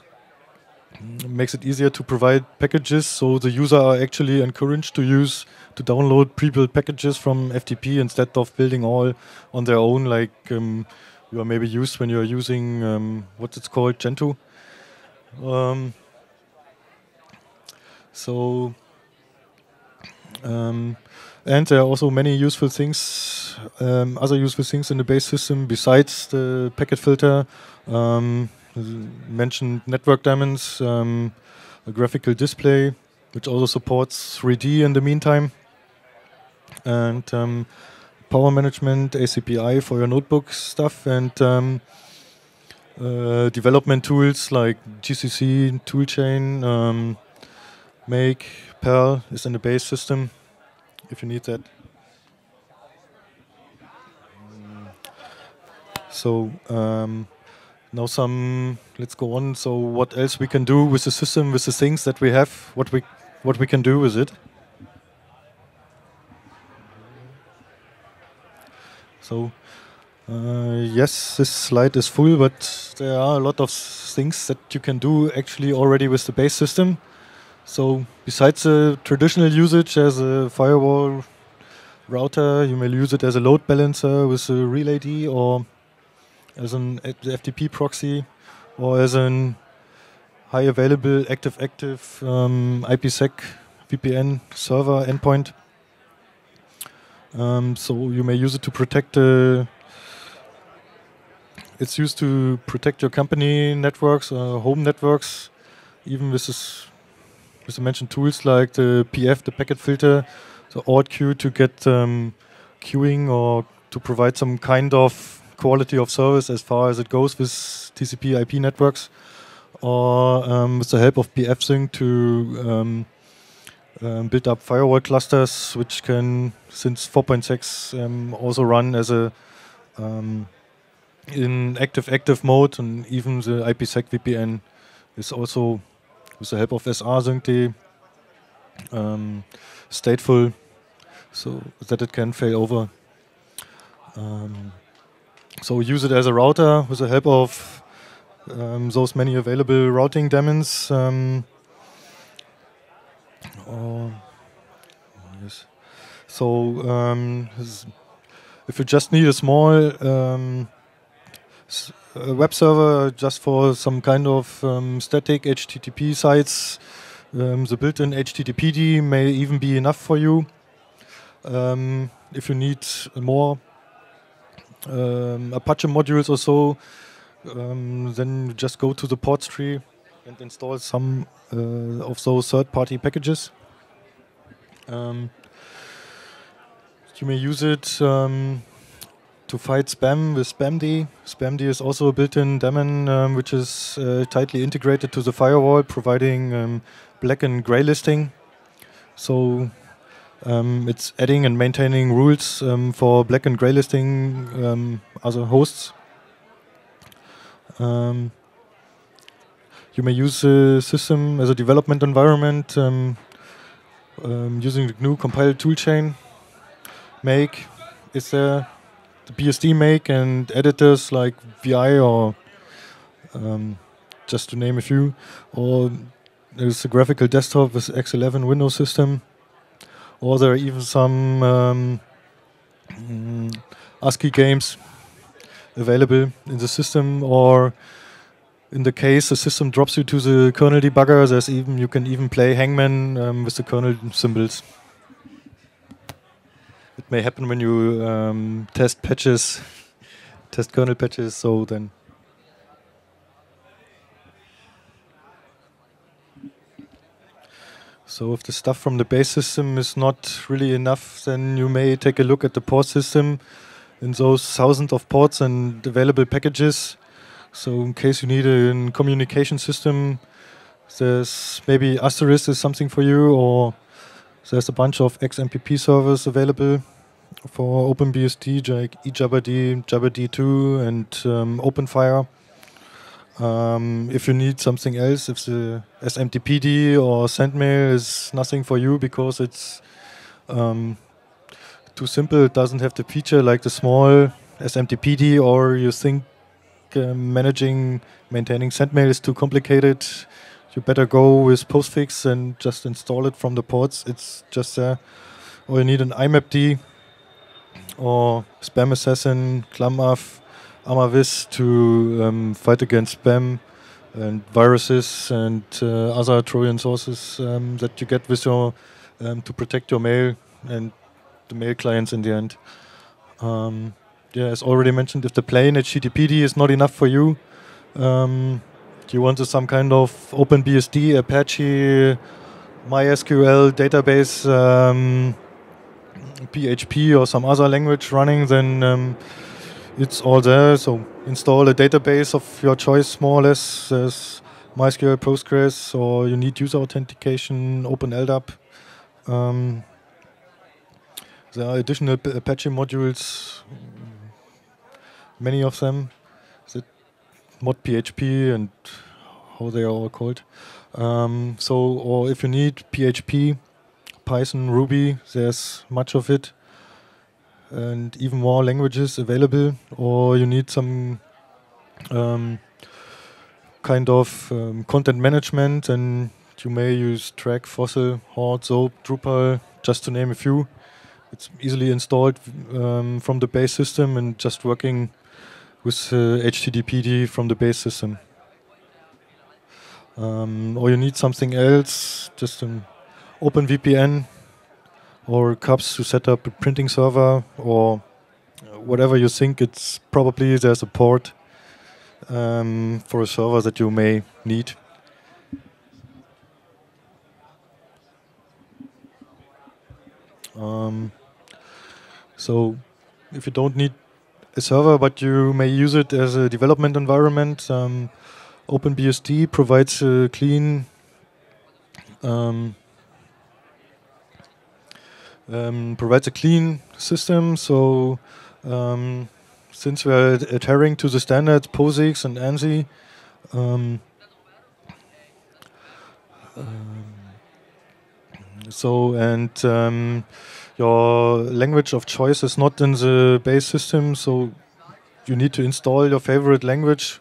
makes it easier to provide packages so the user are actually encouraged to use to download pre-built packages from FTP instead of building all on their own like um, you are maybe used when you're using um, what's it called Gentoo. Um, so um, and there are also many useful things um, other useful things in the base system besides the packet filter. Um, mentioned network daemons, um, a graphical display, which also supports 3D in the meantime, and um, power management, ACPI for your notebook stuff, and um, uh, development tools like GCC, Toolchain, um, Make, Perl is in the base system if you need that. So um, now some, let's go on. So what else we can do with the system, with the things that we have, what we, what we can do with it. So uh, yes, this slide is full, but there are a lot of things that you can do actually already with the base system. So besides the traditional usage as a firewall router, you may use it as a load balancer with a relayd or as an FTP proxy or as an high available active-active um, IPsec VPN server endpoint. Um, so you may use it to protect the. it's used to protect your company networks, uh, home networks, even with this, with the mentioned tools like the PF, the packet filter, the ALTQ to get um, queuing or to provide some kind of quality of service as far as it goes with TCP IP networks, or um, with the help of pfSync to um, um, build up firewall clusters, which can, since 4.6, um, also run as a um, in active-active mode, and even the IPsec VPN is also, with the help of SR um, stateful, so that it can fail over. Um, so use it as a router with the help of um, those many available routing daemons. Um, oh, yes. So um, if you just need a small um, web server just for some kind of um, static HTTP sites, um, the built-in HTTPD may even be enough for you. if you need more um, Apache modules or so, um, then just go to the ports tree and install some uh, of those third-party packages. Um, you may use it um, to fight spam with SpamD. SpamD is also a built-in daemon um, which is uh, tightly integrated to the firewall, providing um, black and gray listing. So um, it's adding and maintaining rules um, for black and gray listing um, other hosts. Um, you may use the system as a development environment um, um, using the GNU compile toolchain. Make is there the BSD make and editors like VI or just to name a few, or there's a graphical desktop with X11 Windows system or there are even some um, mm, ASCII games available in the system, or in the case the system drops you to the kernel debugger, there's even you can even play Hangman um, with the kernel symbols. It may happen when you um, test patches, test kernel patches. So then So if the stuff from the base system is not really enough, then you may take a look at the port system in those thousands of ports and available packages. So in case you need a communication system, there's maybe Asterisk is something for you, or there's a bunch of XMPP servers available for OpenBSD, like eJabberD, JabberD2, and um, OpenFire. Um, if you need something else, if the SMTPD or SendMail is nothing for you because it's um, too simple, it doesn't have the feature like the small SMTPD, or you think uh, managing, maintaining SendMail is too complicated, you better go with Postfix and just install it from the ports. It's just there. Or you need an IMAPD or Spam Assassin, ClamAV, Amavis to um, fight against spam and viruses and uh, other Trojan sources um, that you get with your um, to protect your mail and the mail clients in the end. Um, yeah, as already mentioned, if the plain HTTPD is not enough for you, um, you want some kind of OpenBSD, Apache, MySQL database, PHP or some other language running, then it's all there. So install a database of your choice, more or less. There's MySQL, Postgres, or you need user authentication, OpenLDAP. Um, there are additional Apache modules, many of them. That mod PHP and how they are all called. Um, so, or if you need PHP, Python, Ruby, there's much of it, and even more languages available. Or you need some um, kind of um, content management, and you may use Trac, Fossil, Horde, Zope, Drupal, just to name a few. It's easily installed um, from the base system and just working with uh, HTTPD from the base system. Um, or you need something else, just an OpenVPN or CUPS to set up a printing server or whatever you think it's probably there's a port um, for a server that you may need. Um, so if you don't need a server, but you may use it as a development environment, um, OpenBSD provides a clean um, um, provides a clean system. So um, since we're adhering to the standards POSIX and ANSI, um, um, so and um, your language of choice is not in the base system, so you need to install your favorite language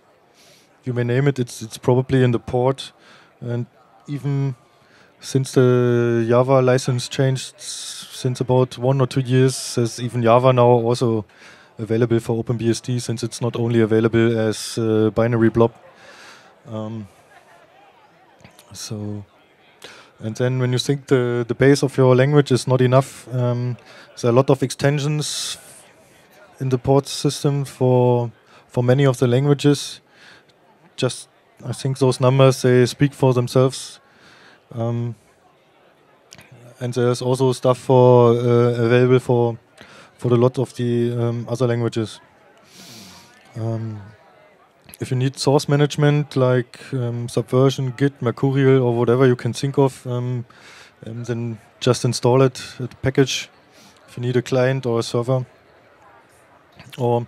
you may name it. It's it's probably in the port, and even since the Java license changed since about one or two years, there's even Java now also available for OpenBSD since it's not only available as binary blob. Um, so, and then when you think the the base of your language is not enough, um, there are a lot of extensions in the port system for for many of the languages just I think those numbers they speak for themselves. Um, and there's also stuff for uh, available for for a lot of the um, other languages. Um, if you need source management like um, Subversion, Git, Mercurial, or whatever you can think of, um, um, then just install it, a package. If you need a client or a server, or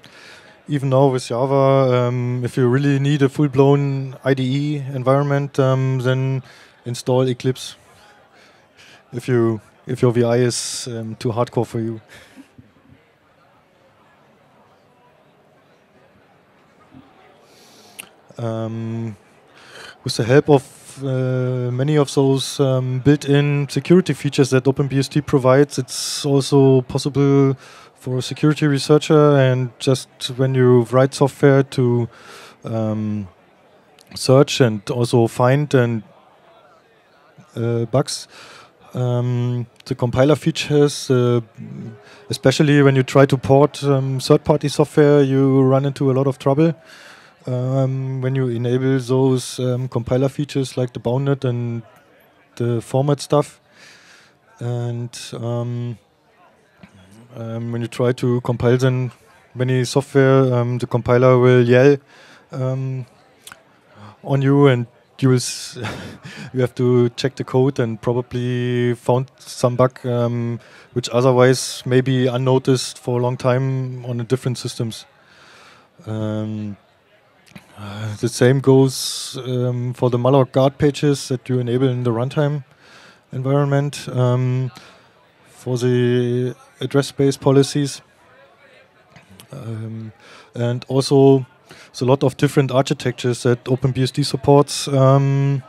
even now with Java, um, if you really need a full-blown IDE environment, um, then install Eclipse. If you if your VI is um, too hardcore for you. Um, with the help of uh, many of those um, built-in security features that OpenBSD provides, it's also possible for a security researcher and just when you write software to um, search and also find and bugs. Um, the compiler features, uh, especially when you try to port um, third-party software, you run into a lot of trouble. Um, when you enable those um, compiler features like the bounded and the format stuff, and um, um, when you try to compile then many software, the compiler will yell on you and you you have to check the code and probably found some bug um, which otherwise may be unnoticed for a long time on the different systems. Um, uh, the same goes um, for the malloc guard pages that you enable in the runtime environment. Um, for the address space policies. Um, and also, there's a lot of different architectures that OpenBSD supports. Um,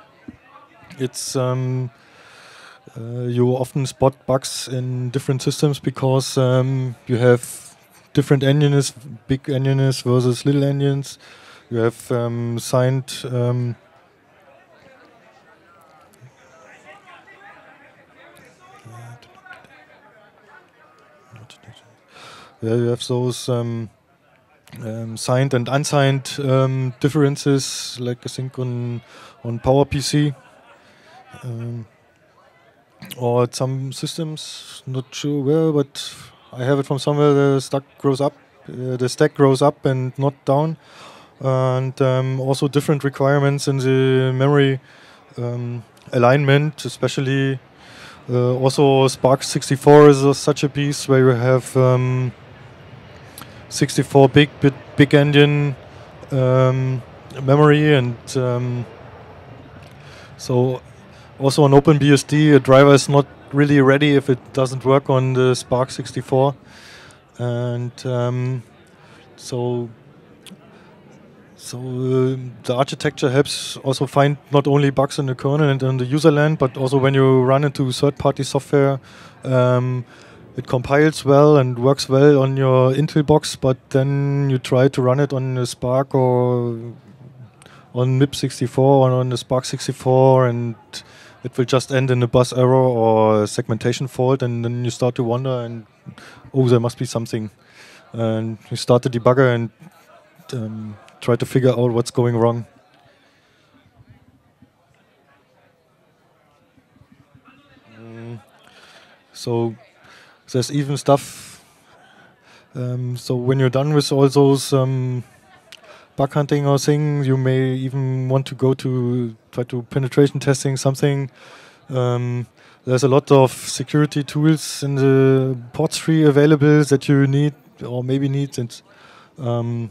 it's um, uh, you often spot bugs in different systems because um, you have different endians, big endians versus little engines. You have um, signed um, where you have those um, um, signed and unsigned um, differences, like I think on on PowerPC. Um, or some systems, not sure where, but I have it from somewhere. The stack grows up, uh, the stack grows up and not down, and um, also different requirements in the memory um, alignment, especially. Uh, also, SPARC64 is such a piece where you have um, 64 big bit big endian um, memory and um, so also on OpenBSD a driver is not really ready if it doesn't work on the SPARC64 and um, so so uh, the architecture helps also find not only bugs in the kernel and in the user land but also when you run into third-party software um, it compiles well and works well on your Intel box, but then you try to run it on a SPARC or on MIPS64 or on the SPARC64 and it will just end in a bus error or segmentation fault and then you start to wonder and oh there must be something and you start the debugger and um, try to figure out what's going wrong. Mm. So there's even stuff. Um, so when you're done with all those um, bug hunting or thing, you may even want to go to try to penetration testing something. Um, there's a lot of security tools in the ports tree available that you need or maybe need and um,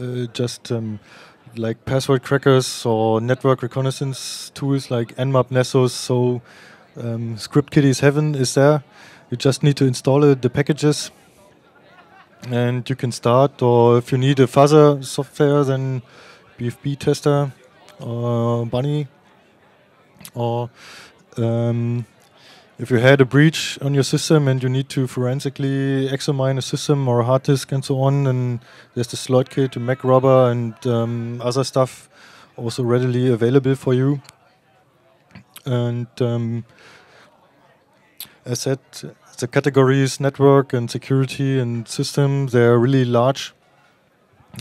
uh, just um, like password crackers or network reconnaissance tools like Nmap, Nessus. So um, script kiddie's heaven is there. You just need to install it, the packages and you can start or if you need a fuzzer software then BFBTester or Bunny or um, if you had a breach on your system and you need to forensically examine a system or a hard disk and so on, and there's the Sleuth Kit, the mac-robber, and um, other stuff also readily available for you. And um, as said, the categories network and security and system, they're really large.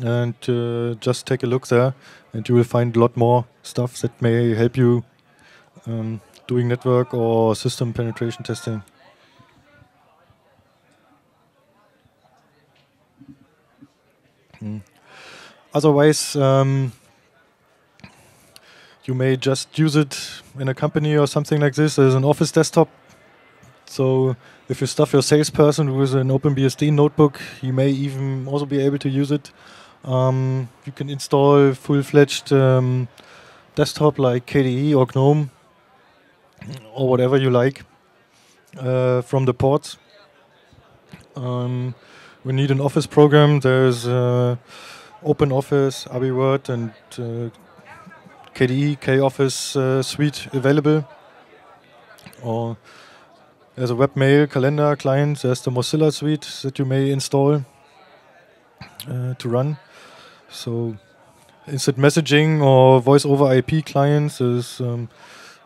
And uh, just take a look there, and you will find a lot more stuff that may help you um, doing network or system penetration testing. Mm. Otherwise, um, you may just use it in a company or something like this as an office desktop. So if you stuff your salesperson with an OpenBSD notebook, you may even also be able to use it. Um, you can install full-fledged um, desktop like KDE or GNOME or whatever you like uh, from the ports. Um, we need an office program. There's uh, OpenOffice, AbiWord, and uh, KDE KOffice uh, suite available. Or there's a webmail calendar client. There's the Mozilla suite that you may install uh, to run. So instant messaging or voice over IP clients is um,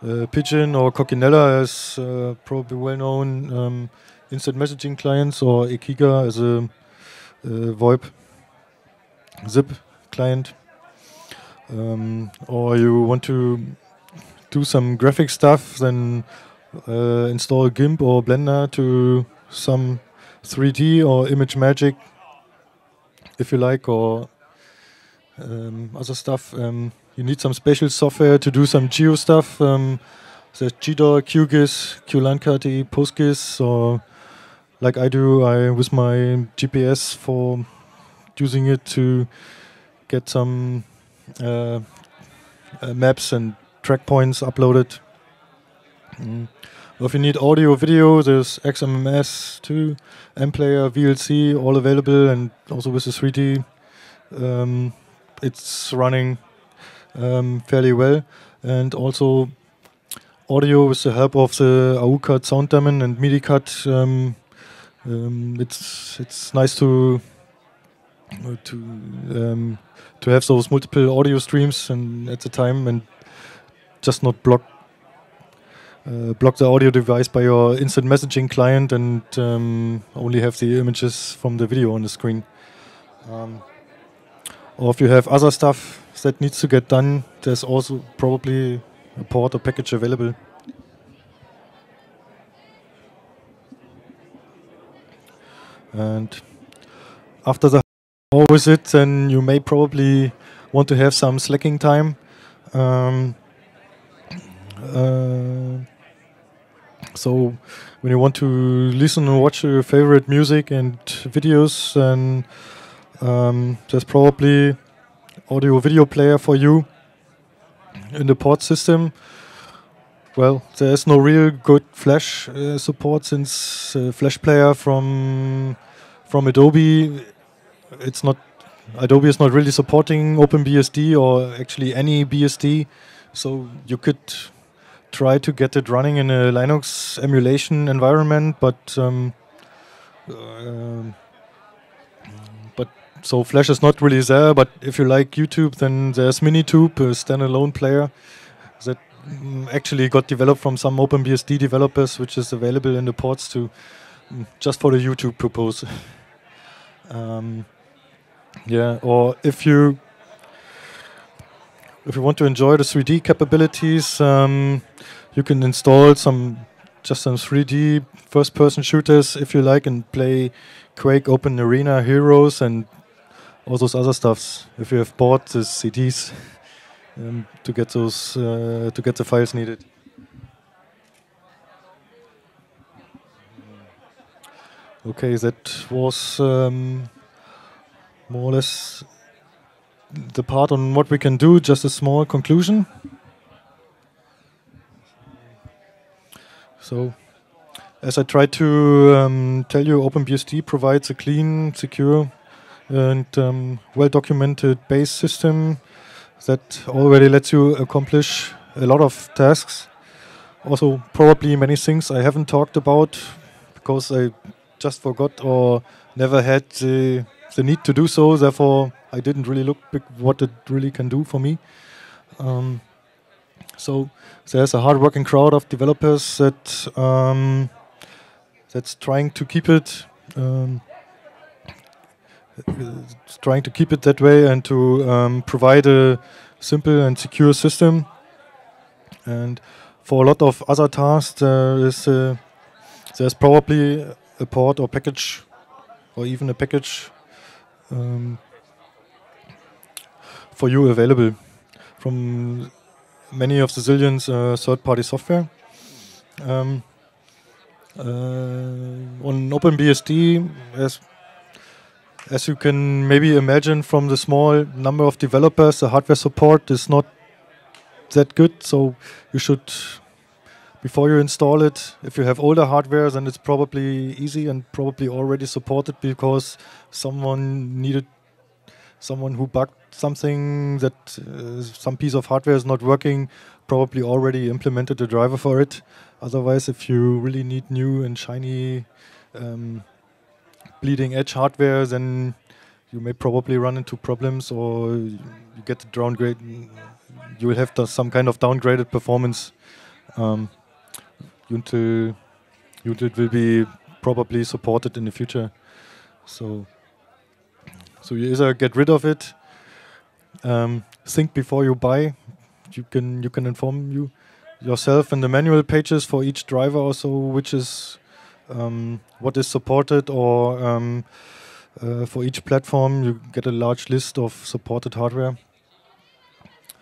uh, Pidgin or Coccinella as uh, probably well-known um, instant messaging clients or Ekiga as a uh, VoIP SIP client. Um, or you want to do some graphic stuff, then uh, install GIMP or Blender to some 3D or ImageMagick, if you like, or um, other stuff. Um, you need some special software to do some geo stuff. Um, there's GDAL, QGIS, QLandkarte, PostGIS, or like I do, I with my GPS for using it to get some uh, uh, maps and track points uploaded. Mm. If you need audio, video, there's XMMS too, MPlayer, VLC, all available, and also with the 3D, um, it's running um, fairly well. And also audio with the help of the aucat sound daemon and MIDI Um, um, it's it's nice to to um, to have those multiple audio streams and at the time and just not block uh, block the audio device by your instant messaging client and um, only have the images from the video on the screen. Um, or if you have other stuff that needs to get done, there's also probably a port or package available. And after the always it, then you may probably want to have some slacking time. Um, uh, so when you want to listen and watch your favorite music and videos, then um, there's probably audio video player for you in the port system. Well, there's no real good Flash uh, support since uh, Flash Player from from Adobe, it's not Adobe is not really supporting OpenBSD or actually any BSD. So you could try to get it running in a Linux emulation environment, but um, uh, but so Flash is not really there. But if you like YouTube, then there's Minitube, a standalone player that mm, actually got developed from some OpenBSD developers, which is available in the ports to mm, just for the YouTube purpose. yeah, or if you if you want to enjoy the 3D capabilities, um, you can install some just some 3D first-person shooters if you like, and play Quake Open Arena Heroes and all those other stuffs. If you have bought the CDs um, to get those uh, to get the files needed. Okay, that was um, more or less the part on what we can do. Just a small conclusion. So, as I tried to um, tell you, OpenBSD provides a clean, secure, and um, well-documented base system that already lets you accomplish a lot of tasks. Also, probably many things I haven't talked about because I just forgot or never had the, the need to do so. Therefore, I didn't really look what it really can do for me. Um, so there's a hard-working crowd of developers that um, that's trying to keep it um, trying to keep it that way and to um, provide a simple and secure system. And for a lot of other tasks, is a, there's probably a port or package, or even a package um, for you available from many of the zillions uh, third-party software. Um, uh, on OpenBSD, as as you can maybe imagine from the small number of developers, the hardware support is not that good. So you should, before you install it, if you have older hardware, then it's probably easy and probably already supported because someone needed, someone who bugged something that uh, some piece of hardware is not working, probably already implemented a driver for it. Otherwise, if you really need new and shiny um, bleeding edge hardware, then you may probably run into problems or you get downgrade. You will have some kind of downgraded performance um, until, it will be probably supported in the future. So, so you either get rid of it, um, think before you buy. You can you can inform you yourself in the manual pages for each driver also which is um, what is supported or um, uh, for each platform you get a large list of supported hardware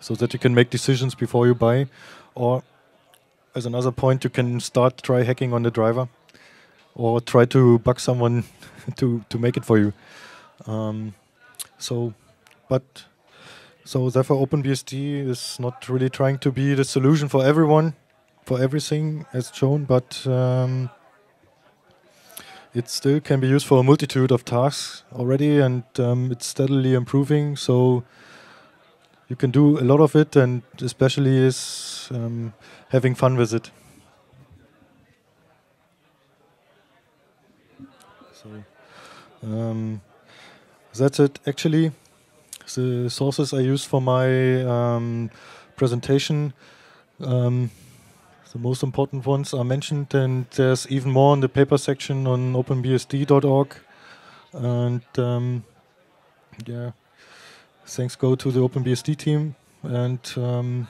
so that you can make decisions before you buy or as another point you can start try hacking on the driver or try to bug someone to to make it for you um, so but so therefore OpenBSD is not really trying to be the solution for everyone for everything as shown but um, it still can be used for a multitude of tasks already, and um, it's steadily improving. So you can do a lot of it, and especially is um, having fun with it. So um, that's it. Actually, the sources I use for my um, presentation. Um, the most important ones are mentioned, and there's even more in the paper section on openbsd.org. And um, yeah, thanks go to the OpenBSD team and um,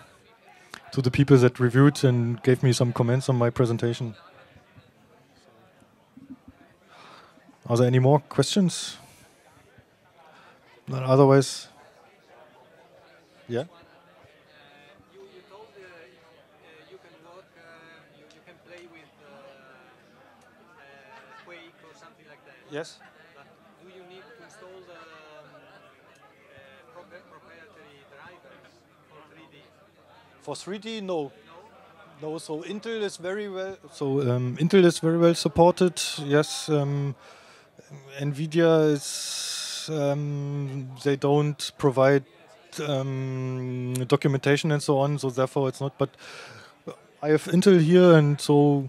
to the people that reviewed and gave me some comments on my presentation. Are there any more questions? Otherwise, yeah. Yes. But do you need to install the um, uh, proprietary drivers for 3D? No. No, so Intel is very well. So um, Intel is very well supported. Yes, um, Nvidia is. Um, they don't provide um, documentation and so on, so therefore it's not. But I have Intel here, and so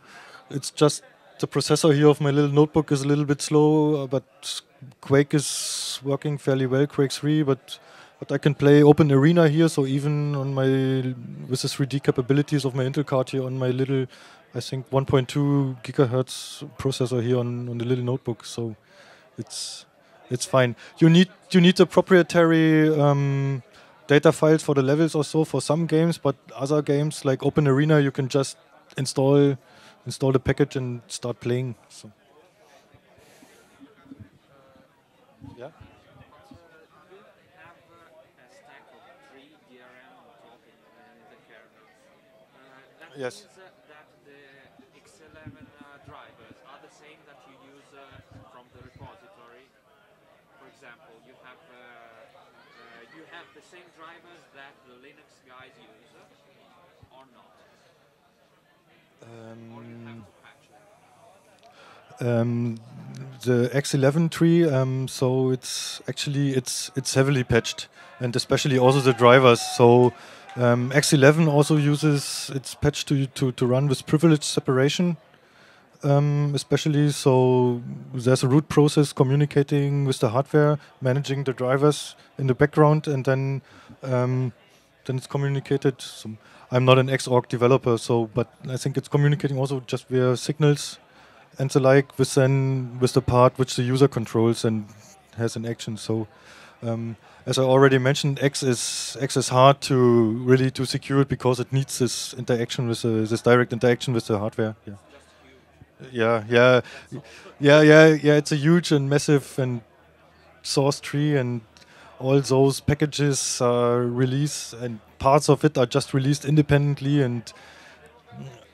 it's just the processor here of my little notebook is a little bit slow, uh, but Quake is working fairly well, Quake 3, but but I can play Open Arena here, so even on my with the 3D capabilities of my Intel card here on my little, I think 1.2 gigahertz processor here on, on the little notebook, so it's it's fine. You need you need the proprietary um, data files for the levels or so for some games, but other games like Open Arena you can just install install the package and start playing. So. Yeah. Yes. that the X11 uh, drivers are the same that you use uh, from the repository. For example, you have uh, uh, you have the same drivers that the Linux guys use, or not? Um, um, the X11 tree, um, so it's actually it's it's heavily patched, and especially also the drivers. So um, X11 also uses it's patch to to to run with privilege separation, um, especially. So there's a root process communicating with the hardware, managing the drivers in the background, and then um, then it's communicated. So I'm not an Xorg developer, so but I think it's communicating also just via signals and the like with then with the part which the user controls and has an action. So um, as I already mentioned, X is X is hard to really to secure it because it needs this interaction with the, this direct interaction with the hardware. Yeah. Yeah, yeah, yeah, yeah, yeah. It's a huge and massive and source tree, and all those packages are released, and parts of it are just released independently, and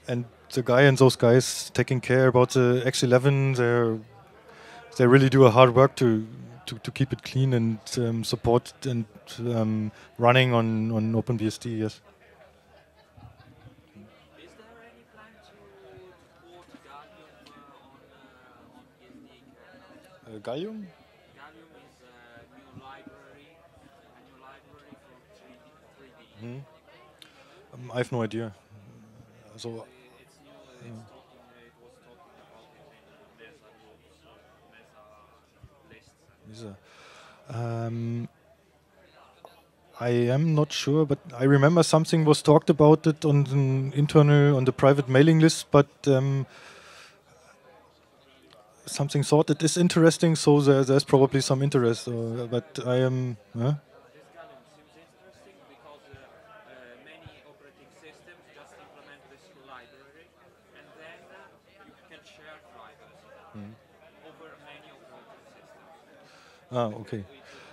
and the guy and those guys taking care about the X11, they they really do a hard work to to, to keep it clean and um, support and um, running on on OpenBSD. Yes. Is there any plan to port Gallium uh, on, uh, on BSD kernel? Uh, Gallium. Gallium is a new library, a new library for 3D. 3D. Hmm. Um, I have no idea. So It's new. It's talking. It was talking about it in Mesa groups, uh, Mesa Um, I am not sure, but I remember something was talked about it on the internal on the private mailing list, but um, something thought it is interesting, so there, there's probably some interest. Uh, but I am. Huh? This Gallium seems interesting because uh, uh, many operating systems just implement this library, and then uh, you can share drivers over many operating systems. Ah, okay.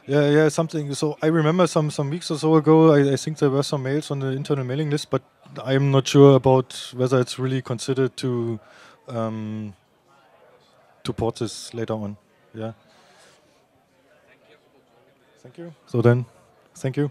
Yeah, yeah, something. So I remember some some weeks or so ago. I, I think there were some mails on the internal mailing list, but I'm not sure about whether it's really considered to um, to port this later on. Yeah. Thank you. So then, thank you.